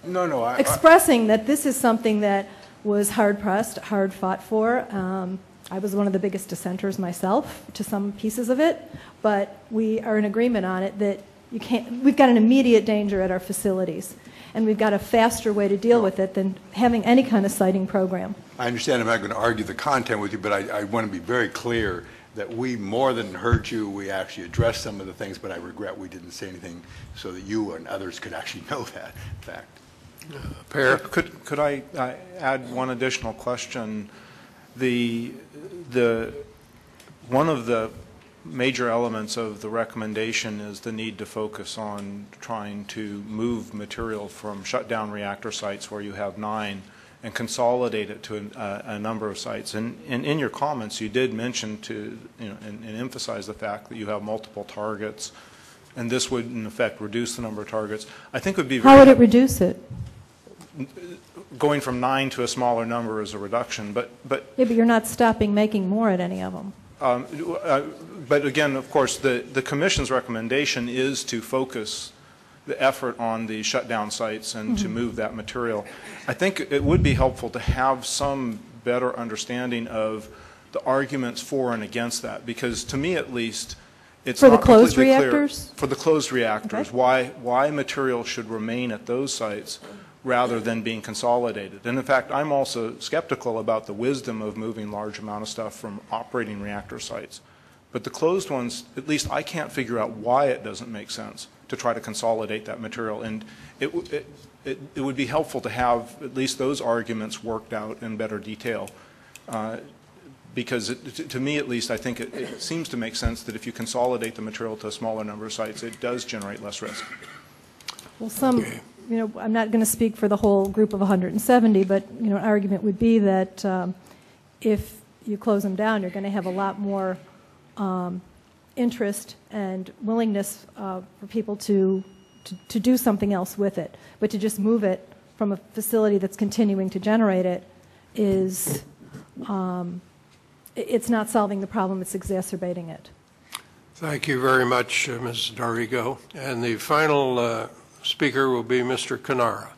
no, no, I. I- expressing that this is something that was hard pressed, hard fought for. Um, I was one of the biggest dissenters myself to some pieces of it, but we are in agreement on it that you can't, we've got an immediate danger at our facilities, and we've got a faster way to deal with it than having any kind of siting program. I understand I'm not going to argue the content with you, but I, I want to be very clear that we more than heard you, we actually addressed some of the things, but I regret we didn't say anything so that you and others could actually know that fact. Per? Could, could I uh, add one additional question? The, the, one of the major elements of the recommendation is the need to focus on trying to move material from shutdown reactor sites where you have nine and consolidate it to a, uh, a number of sites. And, and in your comments, you did mention to, you know, and, and emphasize the fact that you have multiple targets, and this would in effect reduce the number of targets. I think it would be very How would it reduce it? going from nine to a smaller number is a reduction, but, but, Yeah, but you're not stopping making more at any of them. Um, uh, but again, of course, the, the commission's recommendation is to focus the effort on the shutdown sites and to Mhm. move that material. I think it would be helpful to have some better understanding of the arguments for and against that, because to me at least, it's For the not closed completely clear- reactors? For the closed reactors, Okay. why, why material should remain at those sites rather than being consolidated. And in fact, I'm also skeptical about the wisdom of moving large amount of stuff from operating reactor sites. But the closed ones, at least I can't figure out why it doesn't make sense to try to consolidate that material. And it, it, it it would be helpful to have at least those arguments worked out in better detail. Uh, Because it, to- to me at least, I think it, it seems to make sense that if you consolidate the material to a smaller number of sites, it does generate less risk. Well, some, you know, I'm not going to speak for the whole group of 170, but, you know, an argument would be that um, if you close them down, you're going to have a lot more um, interest and willingness uh, for people to, to, to do something else with it. But to just move it from a facility that's continuing to generate it is, um, it's not solving the problem, it's exacerbating it. Thank you very much, uh, Ms. Dorigo. And the final uh, speaker will be Mr. Canara.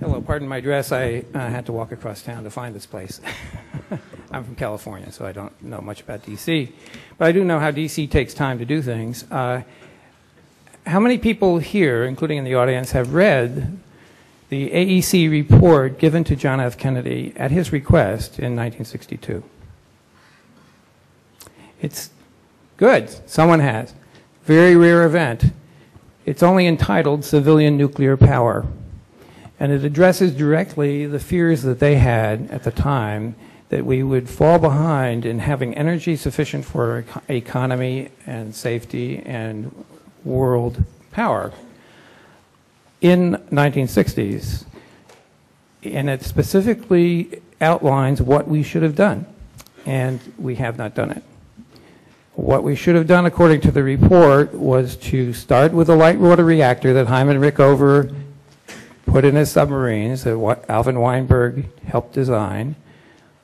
Hello, pardon my dress. I uh, had to walk across town to find this place. I'm from California, so I don't know much about D.C. But I do know how D.C. takes time to do things. Uh, how many people here, including in the audience, have read the AEC report given to John F. Kennedy at his request in 1962? It's good. Someone has. Very rare event. It's only entitled Civilian Nuclear Power. And it addresses directly the fears that they had at the time that we would fall behind in having energy sufficient for economy and safety and world power in 1960s. And it specifically outlines what we should have done, and we have not done it. What we should have done, according to the report, was to start with a light water reactor that Hyman Rickover put in his submarines that Alvin Weinberg helped design.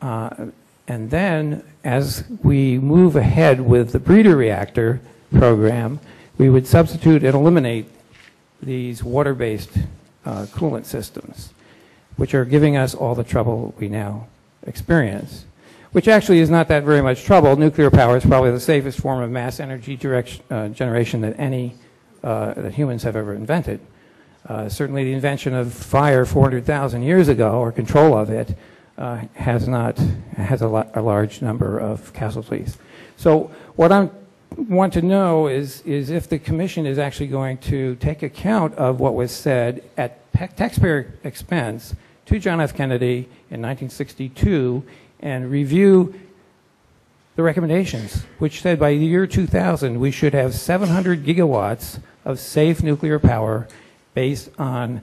Uh, and then, as we move ahead with the breeder reactor program, we would substitute and eliminate these water-based uh, coolant systems, which are giving us all the trouble we now experience. Which actually is not that very much trouble. Nuclear power is probably the safest form of mass energy uh, generation that any uh, that humans have ever invented. Uh, certainly, the invention of fire 400,000 years ago, or control of it, uh, has not has a, a large number of casualties. So, what I want to know is is if the commission is actually going to take account of what was said at taxpayer expense to John F. Kennedy in 1962 and review the recommendations, which said by the year 2000 we should have 700 gigawatts of safe nuclear power based on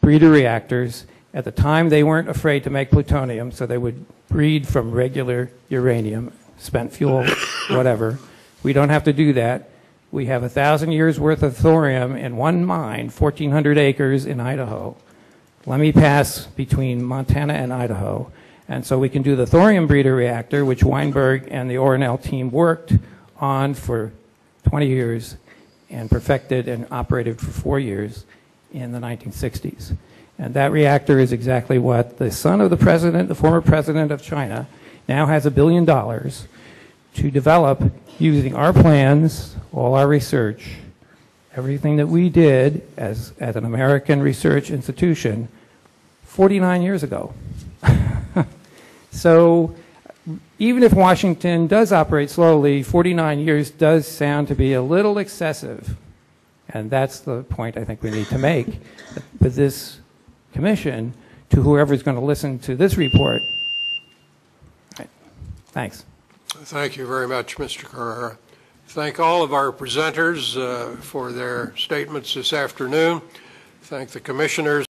breeder reactors. At the time, they weren't afraid to make plutonium, so they would breed from regular uranium, spent fuel, whatever. We don't have to do that. We have a thousand years worth of thorium in one mine, 1,400 acres in Idaho. Let me pass between Montana and Idaho. And so we can do the thorium breeder reactor, which Weinberg and the ORNL team worked on for 20 years and perfected and operated for four years in the 1960s. And that reactor is exactly what the son of the president, the former president of China, now has a billion dollars to develop using our plans, all our research, everything that we did as, as an American research institution 49 years ago. so even if Washington does operate slowly, 49 years does sound to be a little excessive. And that's the point I think we need to make with this commission to whoever's going to listen to this report. Right. Thanks. Thank you very much, Mr. Carrera. Thank all of our presenters uh, for their statements this afternoon. Thank the commissioners